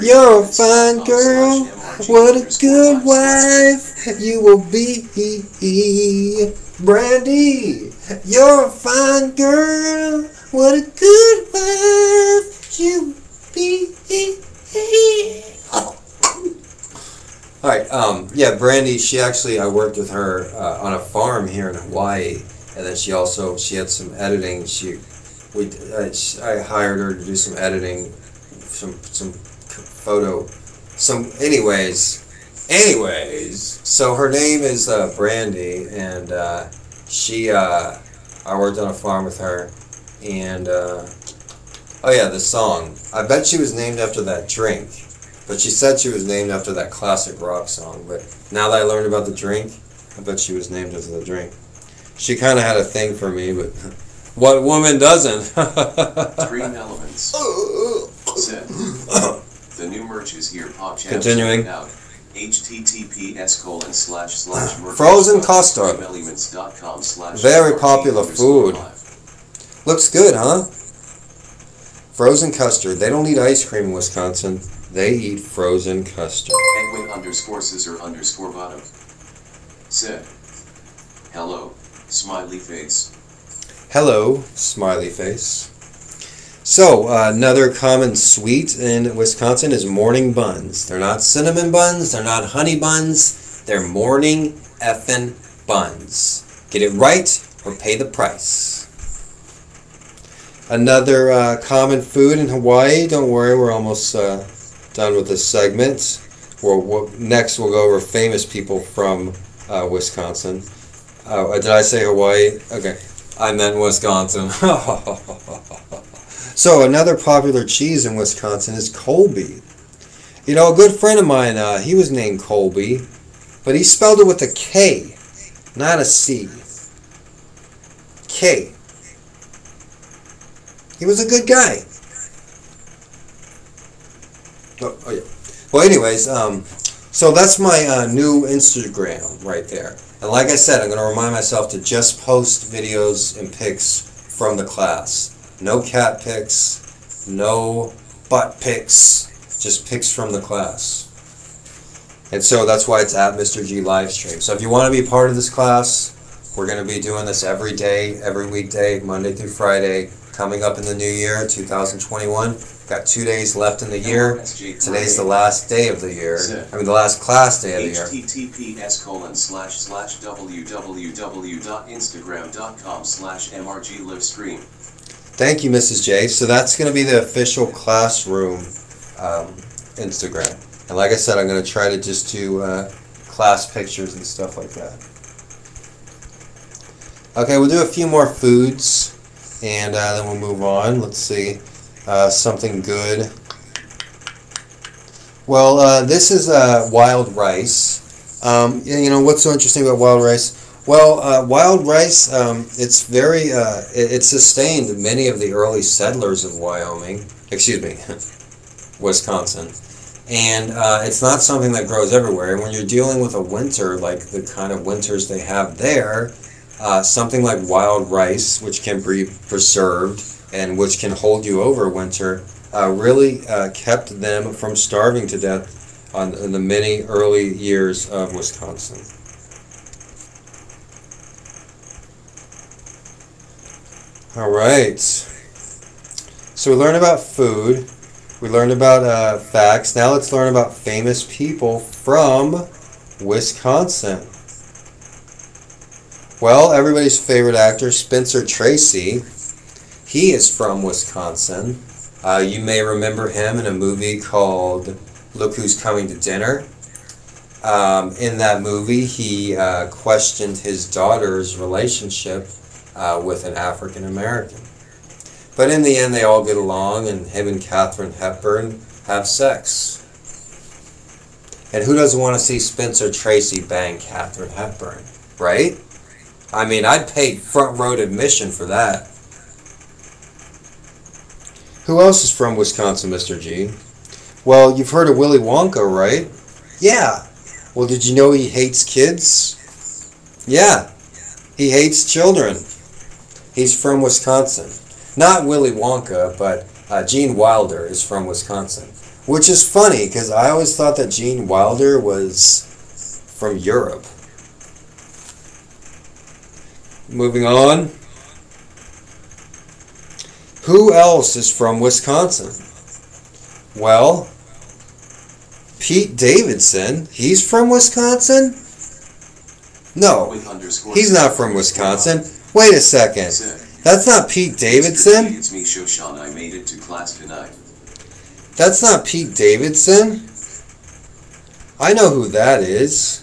you're a fine girl. What a good wife you will be. Brandy, you're a fine girl. What a good wife you will be. All right. Um, yeah, Brandy. She actually, I worked with her uh, on a farm here in Hawaii, and then she also she had some editing. She, we, I, I hired her to do some editing, some some photo, some. Anyways, anyways. So her name is uh, Brandy, and uh, she. Uh, I worked on a farm with her, and uh, oh yeah, the song. I bet she was named after that drink. But she said she was named after that classic rock song. But now that I learned about the drink, I bet she was named after the drink. She kind of had a thing for me, but what woman doesn't? Green elements. Said. The new merch is here. Pop. Continuing. Out. https colon slash slash Frozen custard. Very popular food. Looks good, huh? Frozen custard. They don't need ice cream in Wisconsin. They eat frozen custard. Edwin underscore scissor underscore bottom. Said. Hello, smiley face. Hello, smiley face. So, uh, another common sweet in Wisconsin is morning buns. They're not cinnamon buns, they're not honey buns, they're morning effin' buns. Get it right or pay the price. Another uh, common food in Hawaii, don't worry, we're almost uh, done with this segment. We'll, we'll, next, we'll go over famous people from uh, Wisconsin. Uh, did I say Hawaii? Okay. I meant Wisconsin. so another popular cheese in Wisconsin is Colby. You know, a good friend of mine, uh, he was named Colby, but he spelled it with a K, not a C. K. He was a good guy. Oh, oh yeah. Well, anyways, um, so that's my uh, new Instagram right there. And like I said, I'm going to remind myself to just post videos and pics from the class. No cat pics, no butt pics, just pics from the class. And so that's why it's at Mr. G Livestream. So if you want to be part of this class, we're going to be doing this every day, every weekday, Monday through Friday, coming up in the new year, 2021. Got two days left in the year. Today's the last day of the year. I mean, the last class day of the year. https colon slash slash www.instagram.com slash mrg livestream. Thank you, Mrs. J. So that's going to be the official classroom um, Instagram. And like I said, I'm going to try to just do uh, class pictures and stuff like that. Okay, we'll do a few more foods and uh, then we'll move on. Let's see. Uh, something good. Well, uh, this is uh, wild rice. Um, you know, what's so interesting about wild rice? Well, uh, wild rice, um, it's very, uh, it, it sustained many of the early settlers of Wyoming, excuse me, Wisconsin. And uh, it's not something that grows everywhere. And when you're dealing with a winter, like the kind of winters they have there, uh, something like wild rice, which can be preserved and which can hold you over winter, uh, really uh, kept them from starving to death on in the many early years of Wisconsin. All right. So we learned about food. We learned about uh, facts. Now let's learn about famous people from Wisconsin. Well, everybody's favorite actor, Spencer Tracy, he is from Wisconsin. Uh, you may remember him in a movie called Look Who's Coming to Dinner. Um, in that movie, he uh, questioned his daughter's relationship uh, with an African American. But in the end, they all get along, and him and Katharine Hepburn have sex. And who doesn't want to see Spencer Tracy bang Katharine Hepburn, right? I mean, I'd pay front row admission for that. Who else is from Wisconsin, Mr. G? Well, you've heard of Willy Wonka, right? Yeah. Well, did you know he hates kids? Yeah. He hates children. He's from Wisconsin. Not Willy Wonka, but uh, Gene Wilder is from Wisconsin. Which is funny because I always thought that Gene Wilder was from Europe. Moving on. Who else is from Wisconsin? Well, Pete Davidson. He's from Wisconsin? No, he's not from Wisconsin. Wait a second. That's not Pete Davidson? It's me, Shoshan. I made it to class tonight. That's not Pete Davidson. I know who that is.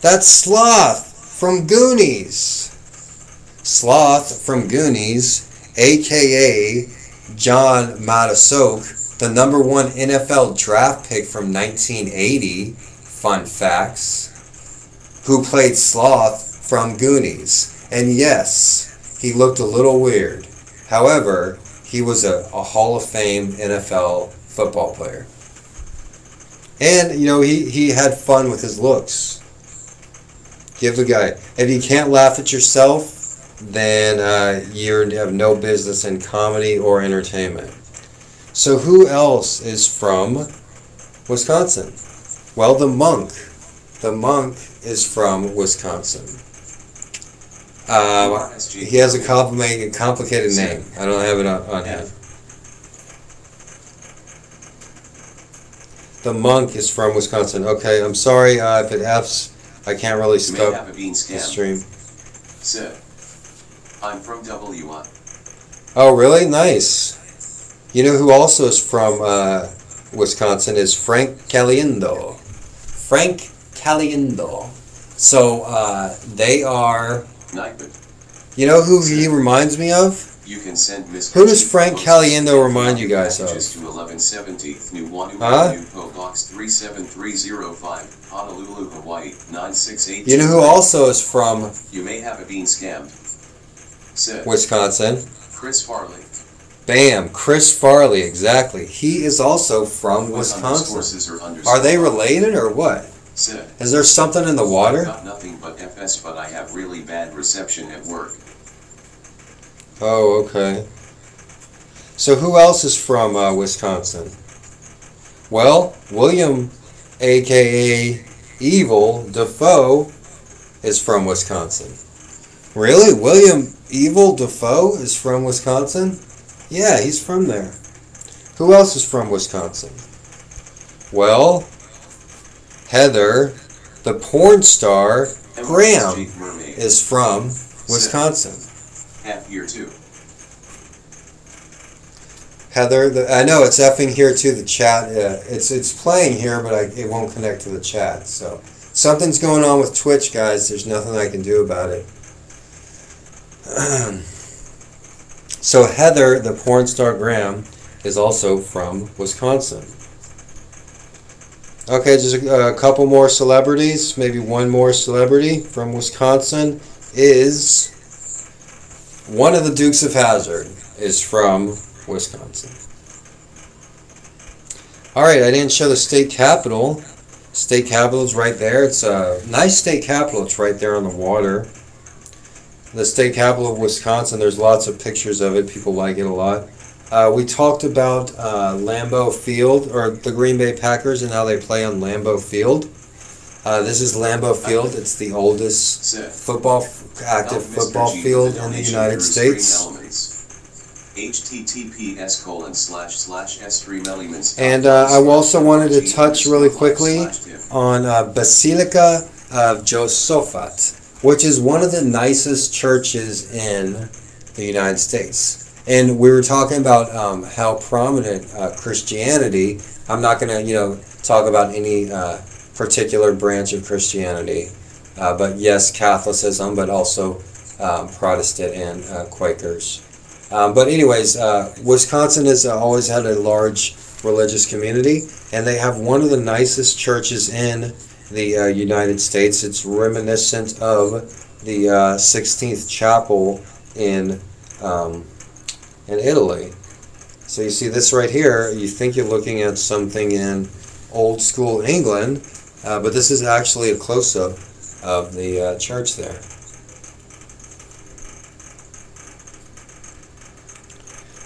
That's Sloth from Goonies. Sloth from Goonies, aka John Matuszak, the number one NFL draft pick from 1980. Fun facts. Who played Sloth from Goonies. And yes, he looked a little weird. However, he was a, a Hall of Fame NFL football player. And, you know, he, he had fun with his looks. Give the guy. If you can't laugh at yourself, then uh, you have no business in comedy or entertainment. So, who else is from Wisconsin? Well, the monk. The monk is from Wisconsin. Um, he has a complicated, complicated name. I don't have it on, on here. The monk is from Wisconsin. Okay, I'm sorry uh, if it F's. I can't really stop have a bean the stream. Said, I'm from WI. Oh, really? Nice. You know who also is from uh, Wisconsin is Frank Caliendo. Frank Caliendo. So uh, they are. You know who he reminds me of? You can send Mr. Who does Frank Caliendo remind you guys of? to 1170 New Wanu Huh? PO Box 37305, Honolulu, Hawaii 968. You know who also is from You may have a bean scammed. Said Wisconsin? Chris Farley. Bam, Chris Farley, exactly. He is also from With Wisconsin. Are they related or what? Is there something in the I've water? got nothing but FS, but I have really bad reception at work. Oh, okay. So who else is from uh, Wisconsin? Well, William, aka Evil Dafoe, is from Wisconsin. Really? William Evil Dafoe is from Wisconsin? Yeah, he's from there. Who else is from Wisconsin? Well, Heather, the porn star, Graham, is from Wisconsin. Half year two. Heather, the, I know it's effing here too. The chat, uh, it's it's playing here, but I, it won't connect to the chat. So something's going on with Twitch, guys. There's nothing I can do about it. so Heather, the porn star Graham, is also from Wisconsin. Okay, just a, a couple more celebrities. Maybe one more celebrity from Wisconsin is one of the Dukes of Hazzard is from Wisconsin. All right, I didn't show the state capital. State capital is right there. It's a nice state capital. It's right there on the water. The state capital of Wisconsin. There's lots of pictures of it. People like it a lot. Uh, we talked about uh, Lambeau Field or the Green Bay Packers and how they play on Lambeau Field. Uh, this is Lambeau Field. It's the oldest football active football field in the United States. Https colon slash slash streamelements And uh, I also wanted to touch really quickly on uh, Basilica of Josaphat, which is one of the nicest churches in the United States. And we were talking about um, how prominent uh, Christianity. I'm not going to, you know, talk about any uh, particular branch of Christianity, uh, but yes, Catholicism, but also um, Protestant and uh, Quakers. Um, but anyways, uh, Wisconsin has always had a large religious community, and they have one of the nicest churches in the uh, United States. It's reminiscent of the uh, Sistine Chapel in um, in Italy. So you see this right here. You think you're looking at something in old school England, uh, but this is actually a close-up of the uh, church there.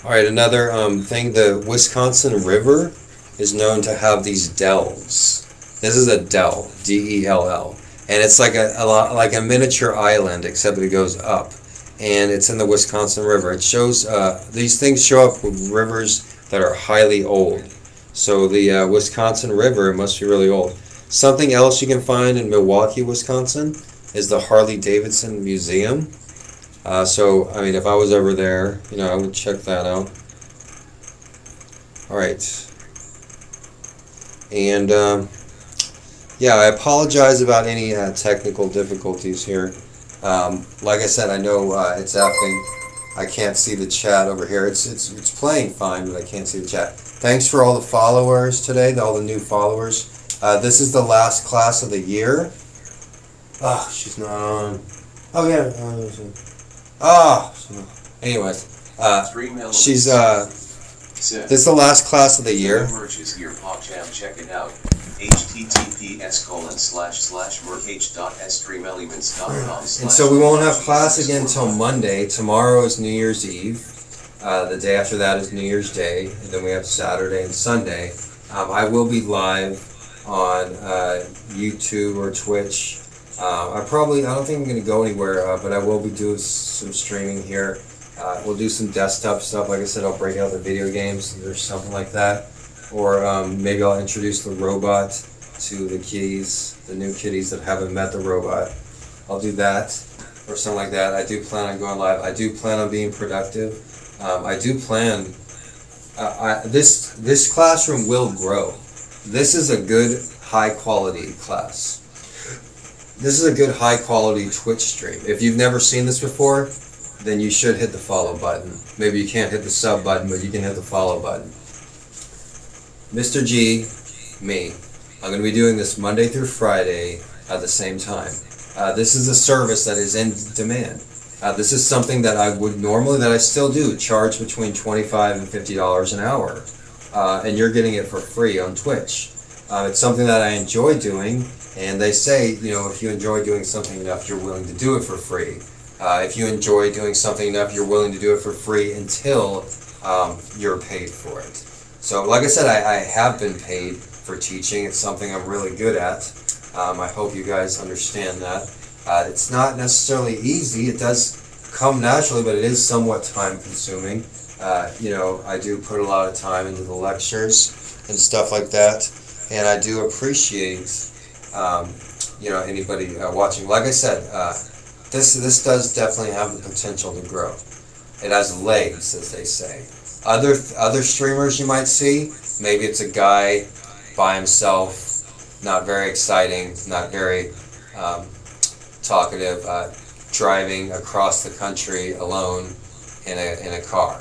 All right, another um, thing. The Wisconsin River is known to have these dells. This is a dell, D E L L, and it's like a, a lot like a miniature island, except it goes up, and it's in the Wisconsin River. It shows uh, these things show up with rivers that are highly old. So the uh, Wisconsin River must be really old. Something else you can find in Milwaukee, Wisconsin, is the Harley Davidson Museum. Uh, so, I mean, if I was ever there, you know, I would check that out. All right. And, um, yeah, I apologize about any uh, technical difficulties here. Um, like I said, I know uh, it's effing. I can't see the chat over here. It's, it's, it's playing fine, but I can't see the chat. Thanks for all the followers today, all the new followers. Uh, this is the last class of the year. Oh, she's not on. Oh, yeah. Oh, anyways, uh, she's uh, This is the last class of the year. Here, PogChamp, check it out. https colon slash slash merch dot streamelements.com And so we won't have class again until Monday. Tomorrow is New Year's Eve. Uh, the day after that is New Year's Day, and then we have Saturday and Sunday. Um, I will be live on uh, YouTube or Twitch. Uh, I probably I don't think I'm going to go anywhere, uh, but I will be doing some streaming here. Uh, we'll do some desktop stuff. Like I said, I'll break out the video games or something like that, or um, maybe I'll introduce the robot to the kitties, the new kitties that haven't met the robot. I'll do that or something like that. I do plan on going live. I do plan on being productive. Um, I do plan. Uh, I, this this classroom will grow. This is a good high quality class. This is a good high quality Twitch stream. If you've never seen this before, then you should hit the follow button. Maybe you can't hit the sub button, but you can hit the follow button. Mr. G, me. I'm going to be doing this Monday through Friday at the same time. Uh, this is a service that is in demand. Uh, this is something that I would normally, that I still do, charge between 25 and $50 an hour. Uh, and you're getting it for free on Twitch. Uh, it's something that I enjoy doing, and they say, you know, if you enjoy doing something enough, you're willing to do it for free. Uh, if you enjoy doing something enough, you're willing to do it for free until um, you're paid for it. So, like I said, I, I have been paid for teaching. It's something I'm really good at. Um, I hope you guys understand that. Uh, it's not necessarily easy. It does come naturally, but it is somewhat time consuming. Uh, you know, I do put a lot of time into the lectures and stuff like that, and I do appreciate, um, you know, anybody uh, watching. Like I said, uh, this this does definitely have the potential to grow. It has legs, as they say. Other other streamers you might see, maybe it's a guy by himself, not very exciting, not very um, talkative, uh, driving across the country alone in a in a car.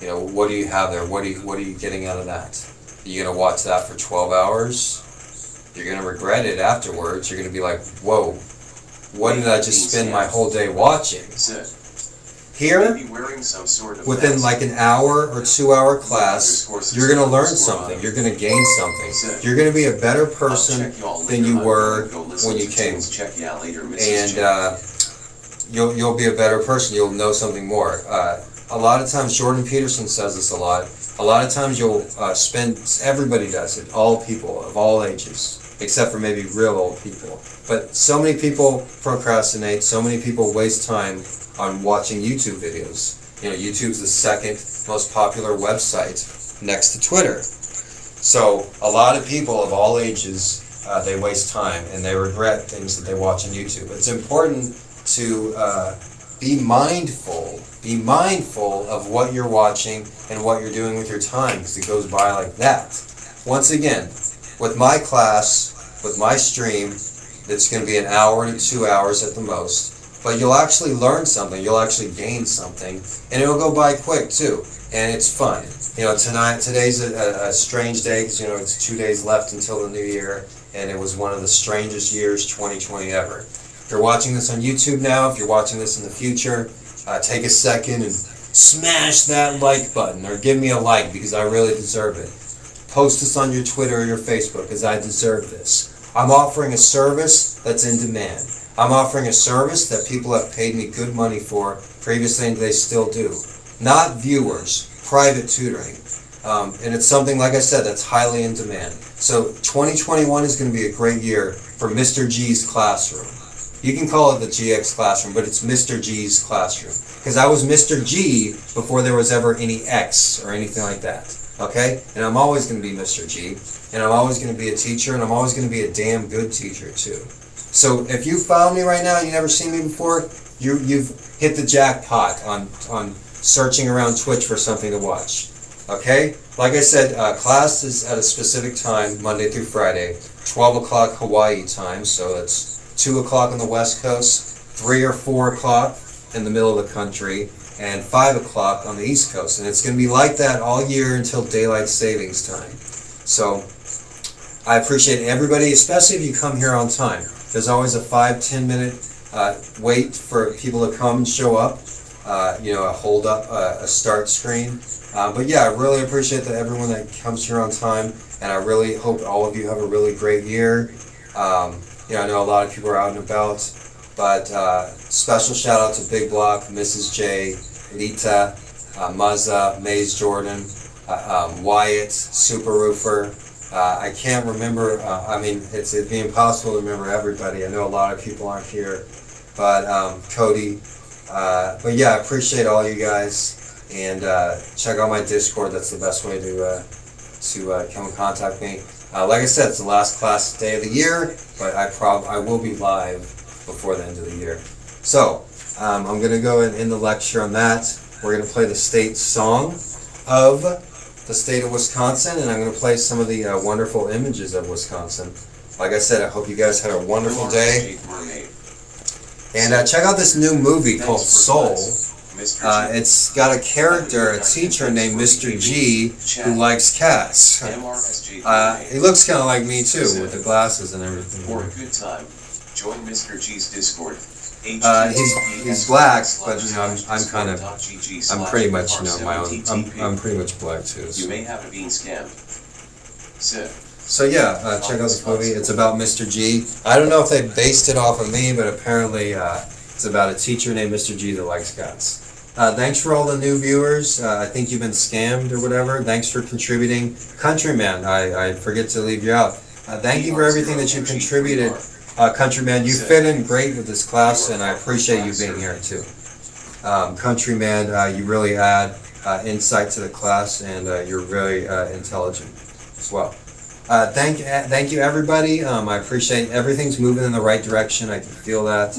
You know, what do you have there? What are you what are you getting out of that? Are you gonna watch that for twelve hours? You're gonna regret it afterwards. You're gonna be like, whoa, what did I just spend my whole day watching? Here, maybe wearing some sort of within like an hour or two hour class, you're gonna learn something. You're gonna gain something. You're gonna be a better person, than you were gonna go listen when you came. Tim's Check ya later, Mrs. and uh, you'll you'll be a better person. You'll know something more. Uh, a lot of times, Jordan Peterson says this a lot. A lot of times, you'll uh, spend. Everybody does it. All people of all ages, except for maybe real old people. But so many people procrastinate. So many people waste time on watching YouTube videos. You know, YouTube's the second most popular website next to Twitter. So a lot of people of all ages, uh, they waste time and they regret things that they watch on YouTube. It's important to uh, be mindful, be mindful of what you're watching and what you're doing with your time because it goes by like that. Once again, with my class, with my stream, it's going to be an hour to two hours at the most. But you'll actually learn something. You'll actually gain something, and it'll go by quick too. And it's fun. You know, tonight today's a, a, strange day because you know it's two days left until the new year, and it was one of the strangest years 2020 ever. If you're watching this on YouTube now, if you're watching this in the future, uh, take a second and smash that like button or give me a like because I really deserve it. Post this on your Twitter or your Facebook because I deserve this. I'm offering a service that's in demand. I'm offering a service that people have paid me good money for previously and they still do. Not viewers, private tutoring. Um, and it's something, like I said, that's highly in demand. So 2021 is going to be a great year for Mr. G's classroom. You can call it the GX classroom, but it's Mr. G's classroom. Because I was Mr. G before there was ever any X or anything like that. Okay? And I'm always going to be Mr. G. And I'm always going to be a teacher, and I'm always going to be a damn good teacher, too. So if you found me right now and you never seen me before, you, you've hit the jackpot on, on searching around Twitch for something to watch. Okay? Like I said, uh, class is at a specific time, Monday through Friday. 12 o'clock Hawaii time, so that's 2 o'clock on the West Coast, 3 or 4 o'clock in the middle of the country, and 5 o'clock on the East Coast. And it's going to be like that all year until daylight savings time. So I appreciate everybody, especially if you come here on time. There's always a five, ten minute uh, wait for people to come and show up. Uh, you know, a hold up, uh, a start screen. Uh, but yeah, I really appreciate that everyone that comes here on time, and I really hope all of you have a really great year. Um, you know, I know a lot of people are out and about, but uh, special shout out to Big Block, Mrs. J, Lita, uh, Muzza, Maze Jordan, uh, um, Wyatt, Super Roofer. Uh, I can't remember. Uh, I mean, it's it'd be impossible to remember everybody. I know a lot of people aren't here, but um, Cody. Uh, but yeah, I appreciate all you guys, and check out my Discord. That's the best way to to come and contact me. Like I said, it's the last class day of the year, but I prob I will be live before the end of the year. So um, I'm gonna go and end the lecture on that. We're gonna play the state song of the state of Wisconsin, and I'm going to play some of the uh, wonderful images of Wisconsin. Like I said, I hope you guys had a wonderful day, and uh, check out this new movie called Soul. Uh, it's got a character, a teacher named Mr. G, who likes cats. Uh, he looks kind of like me too, with the glasses and everything. For a good time, join Mr. G's Discord. Uh, he's- he's black, but, you know, I'm- I'm kind of- I'm pretty much, you know, my own. I'm, I'm pretty much black too. You may have been scammed. Sir, so yeah, uh, check out this movie. It's about Mr. G. I don't know if they based it off of me, but apparently uh, it's about a teacher named Mr. G that likes cats. Uh, thanks for all the new viewers. Uh, I think you've been scammed or whatever. Thanks for contributing. Countryman, I, I forget to leave you out. Uh, thank you for everything that you contributed. Uh, Countryman, you fit in great with this class, and I appreciate you being here too. Um, Countryman, uh, you really add uh, insight to the class, and uh, you're very uh, intelligent as well. Uh, thank, uh, thank you, everybody. Um, I appreciate everything's moving in the right direction. I can feel that,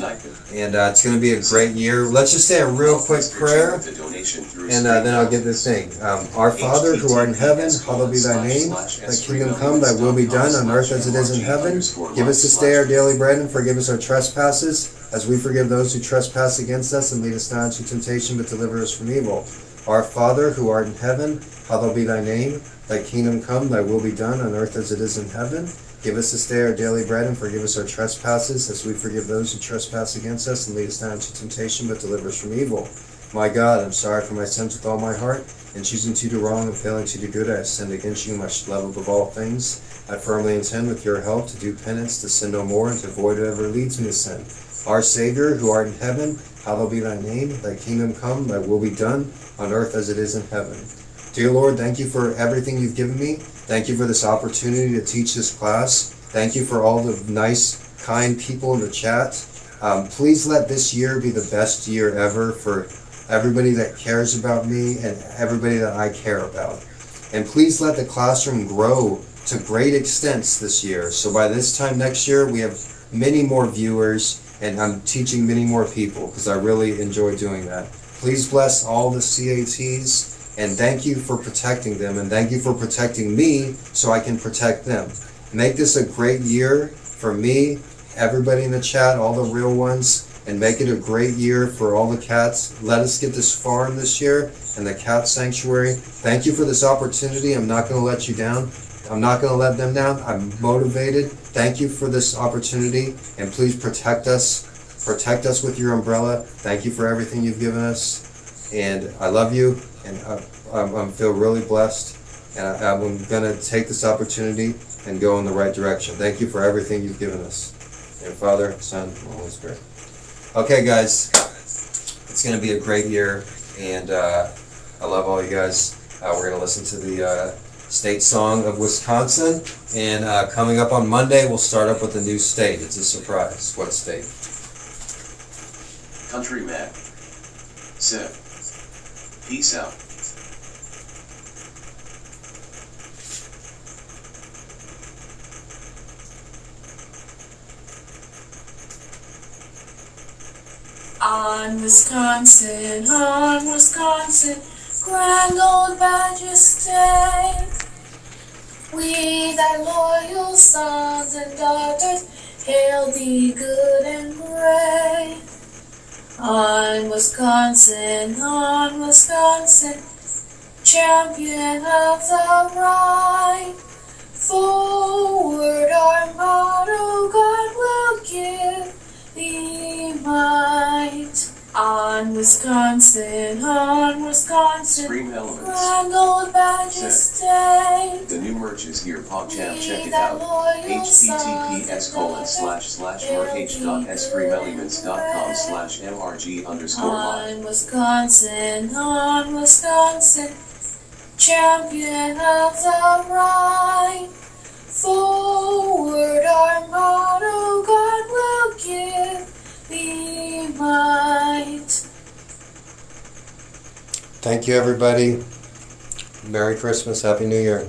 and uh, it's going to be a great year. Let's just say a real quick prayer, and uh, then I'll get this thing. Um, Our Father who art in heaven, hallowed be thy name. Thy kingdom come, thy will be done on earth as it is in heaven. Give us this day our daily bread, and forgive us our trespasses, as we forgive those who trespass against us, and lead us not into temptation, but deliver us from evil. Our Father who art in heaven, hallowed be thy name. Thy kingdom come, thy will be done on earth as it is in heaven. Give us this day our daily bread, and forgive us our trespasses, as we forgive those who trespass against us, and lead us not into temptation, but deliver us from evil. My God, I'm sorry for my sins with all my heart. In choosing to do wrong and failing to do good, I have sinned against you, my love above all things. I firmly intend, with your help, to do penance, to sin no more, and to avoid whatever leads me to sin. Our Savior, who art in heaven, hallowed be thy name. Thy kingdom come, thy will be done, on earth as it is in heaven. Dear Lord, thank you for everything you've given me. Thank you for this opportunity to teach this class. Thank you for all the nice, kind people in the chat. Um, please let this year be the best year ever for everybody that cares about me and everybody that I care about. And please let the classroom grow to great extents this year. So by this time next year, we have many more viewers and I'm teaching many more people because I really enjoy doing that. Please bless all the CATs and thank you for protecting them and thank you for protecting me so I can protect them. Make this a great year for me, everybody in the chat, all the real ones, and make it a great year for all the cats. Let us get this farm this year and the cat sanctuary. Thank you for this opportunity. I'm not going to let you down. I'm not going to let them down. I'm motivated. Thank you for this opportunity and please protect us. Protect us with your umbrella. Thank you for everything you've given us. And I love you and I, I'm, I feel really blessed. And I, I'm going to take this opportunity and go in the right direction. Thank you for everything you've given us. And Father, Son, and Holy Spirit. Okay, guys, it's going to be a great year, and uh, I love all you guys. Uh, we're going to listen to the uh, state song of Wisconsin, and uh, coming up on Monday, we'll start up with a new state. It's a surprise. What state? Country man. Sip. Peace out. On Wisconsin, on Wisconsin, grand old State. We thy loyal sons and daughters hail thee good and great. On Wisconsin, on Wisconsin, champion of the right. Forward our motto, God will give thee might. On Wisconsin, on Wisconsin, Stream Elements. grand old State. The new merch is here, PogChamp. Check it out. https colon slash slash daughters merch.streamelements.com slash mrg underscore. On Wisconsin, on Wisconsin, champion of the right. Forward our motto, God will give thee might. Thank you, everybody. Merry Christmas. Happy New Year.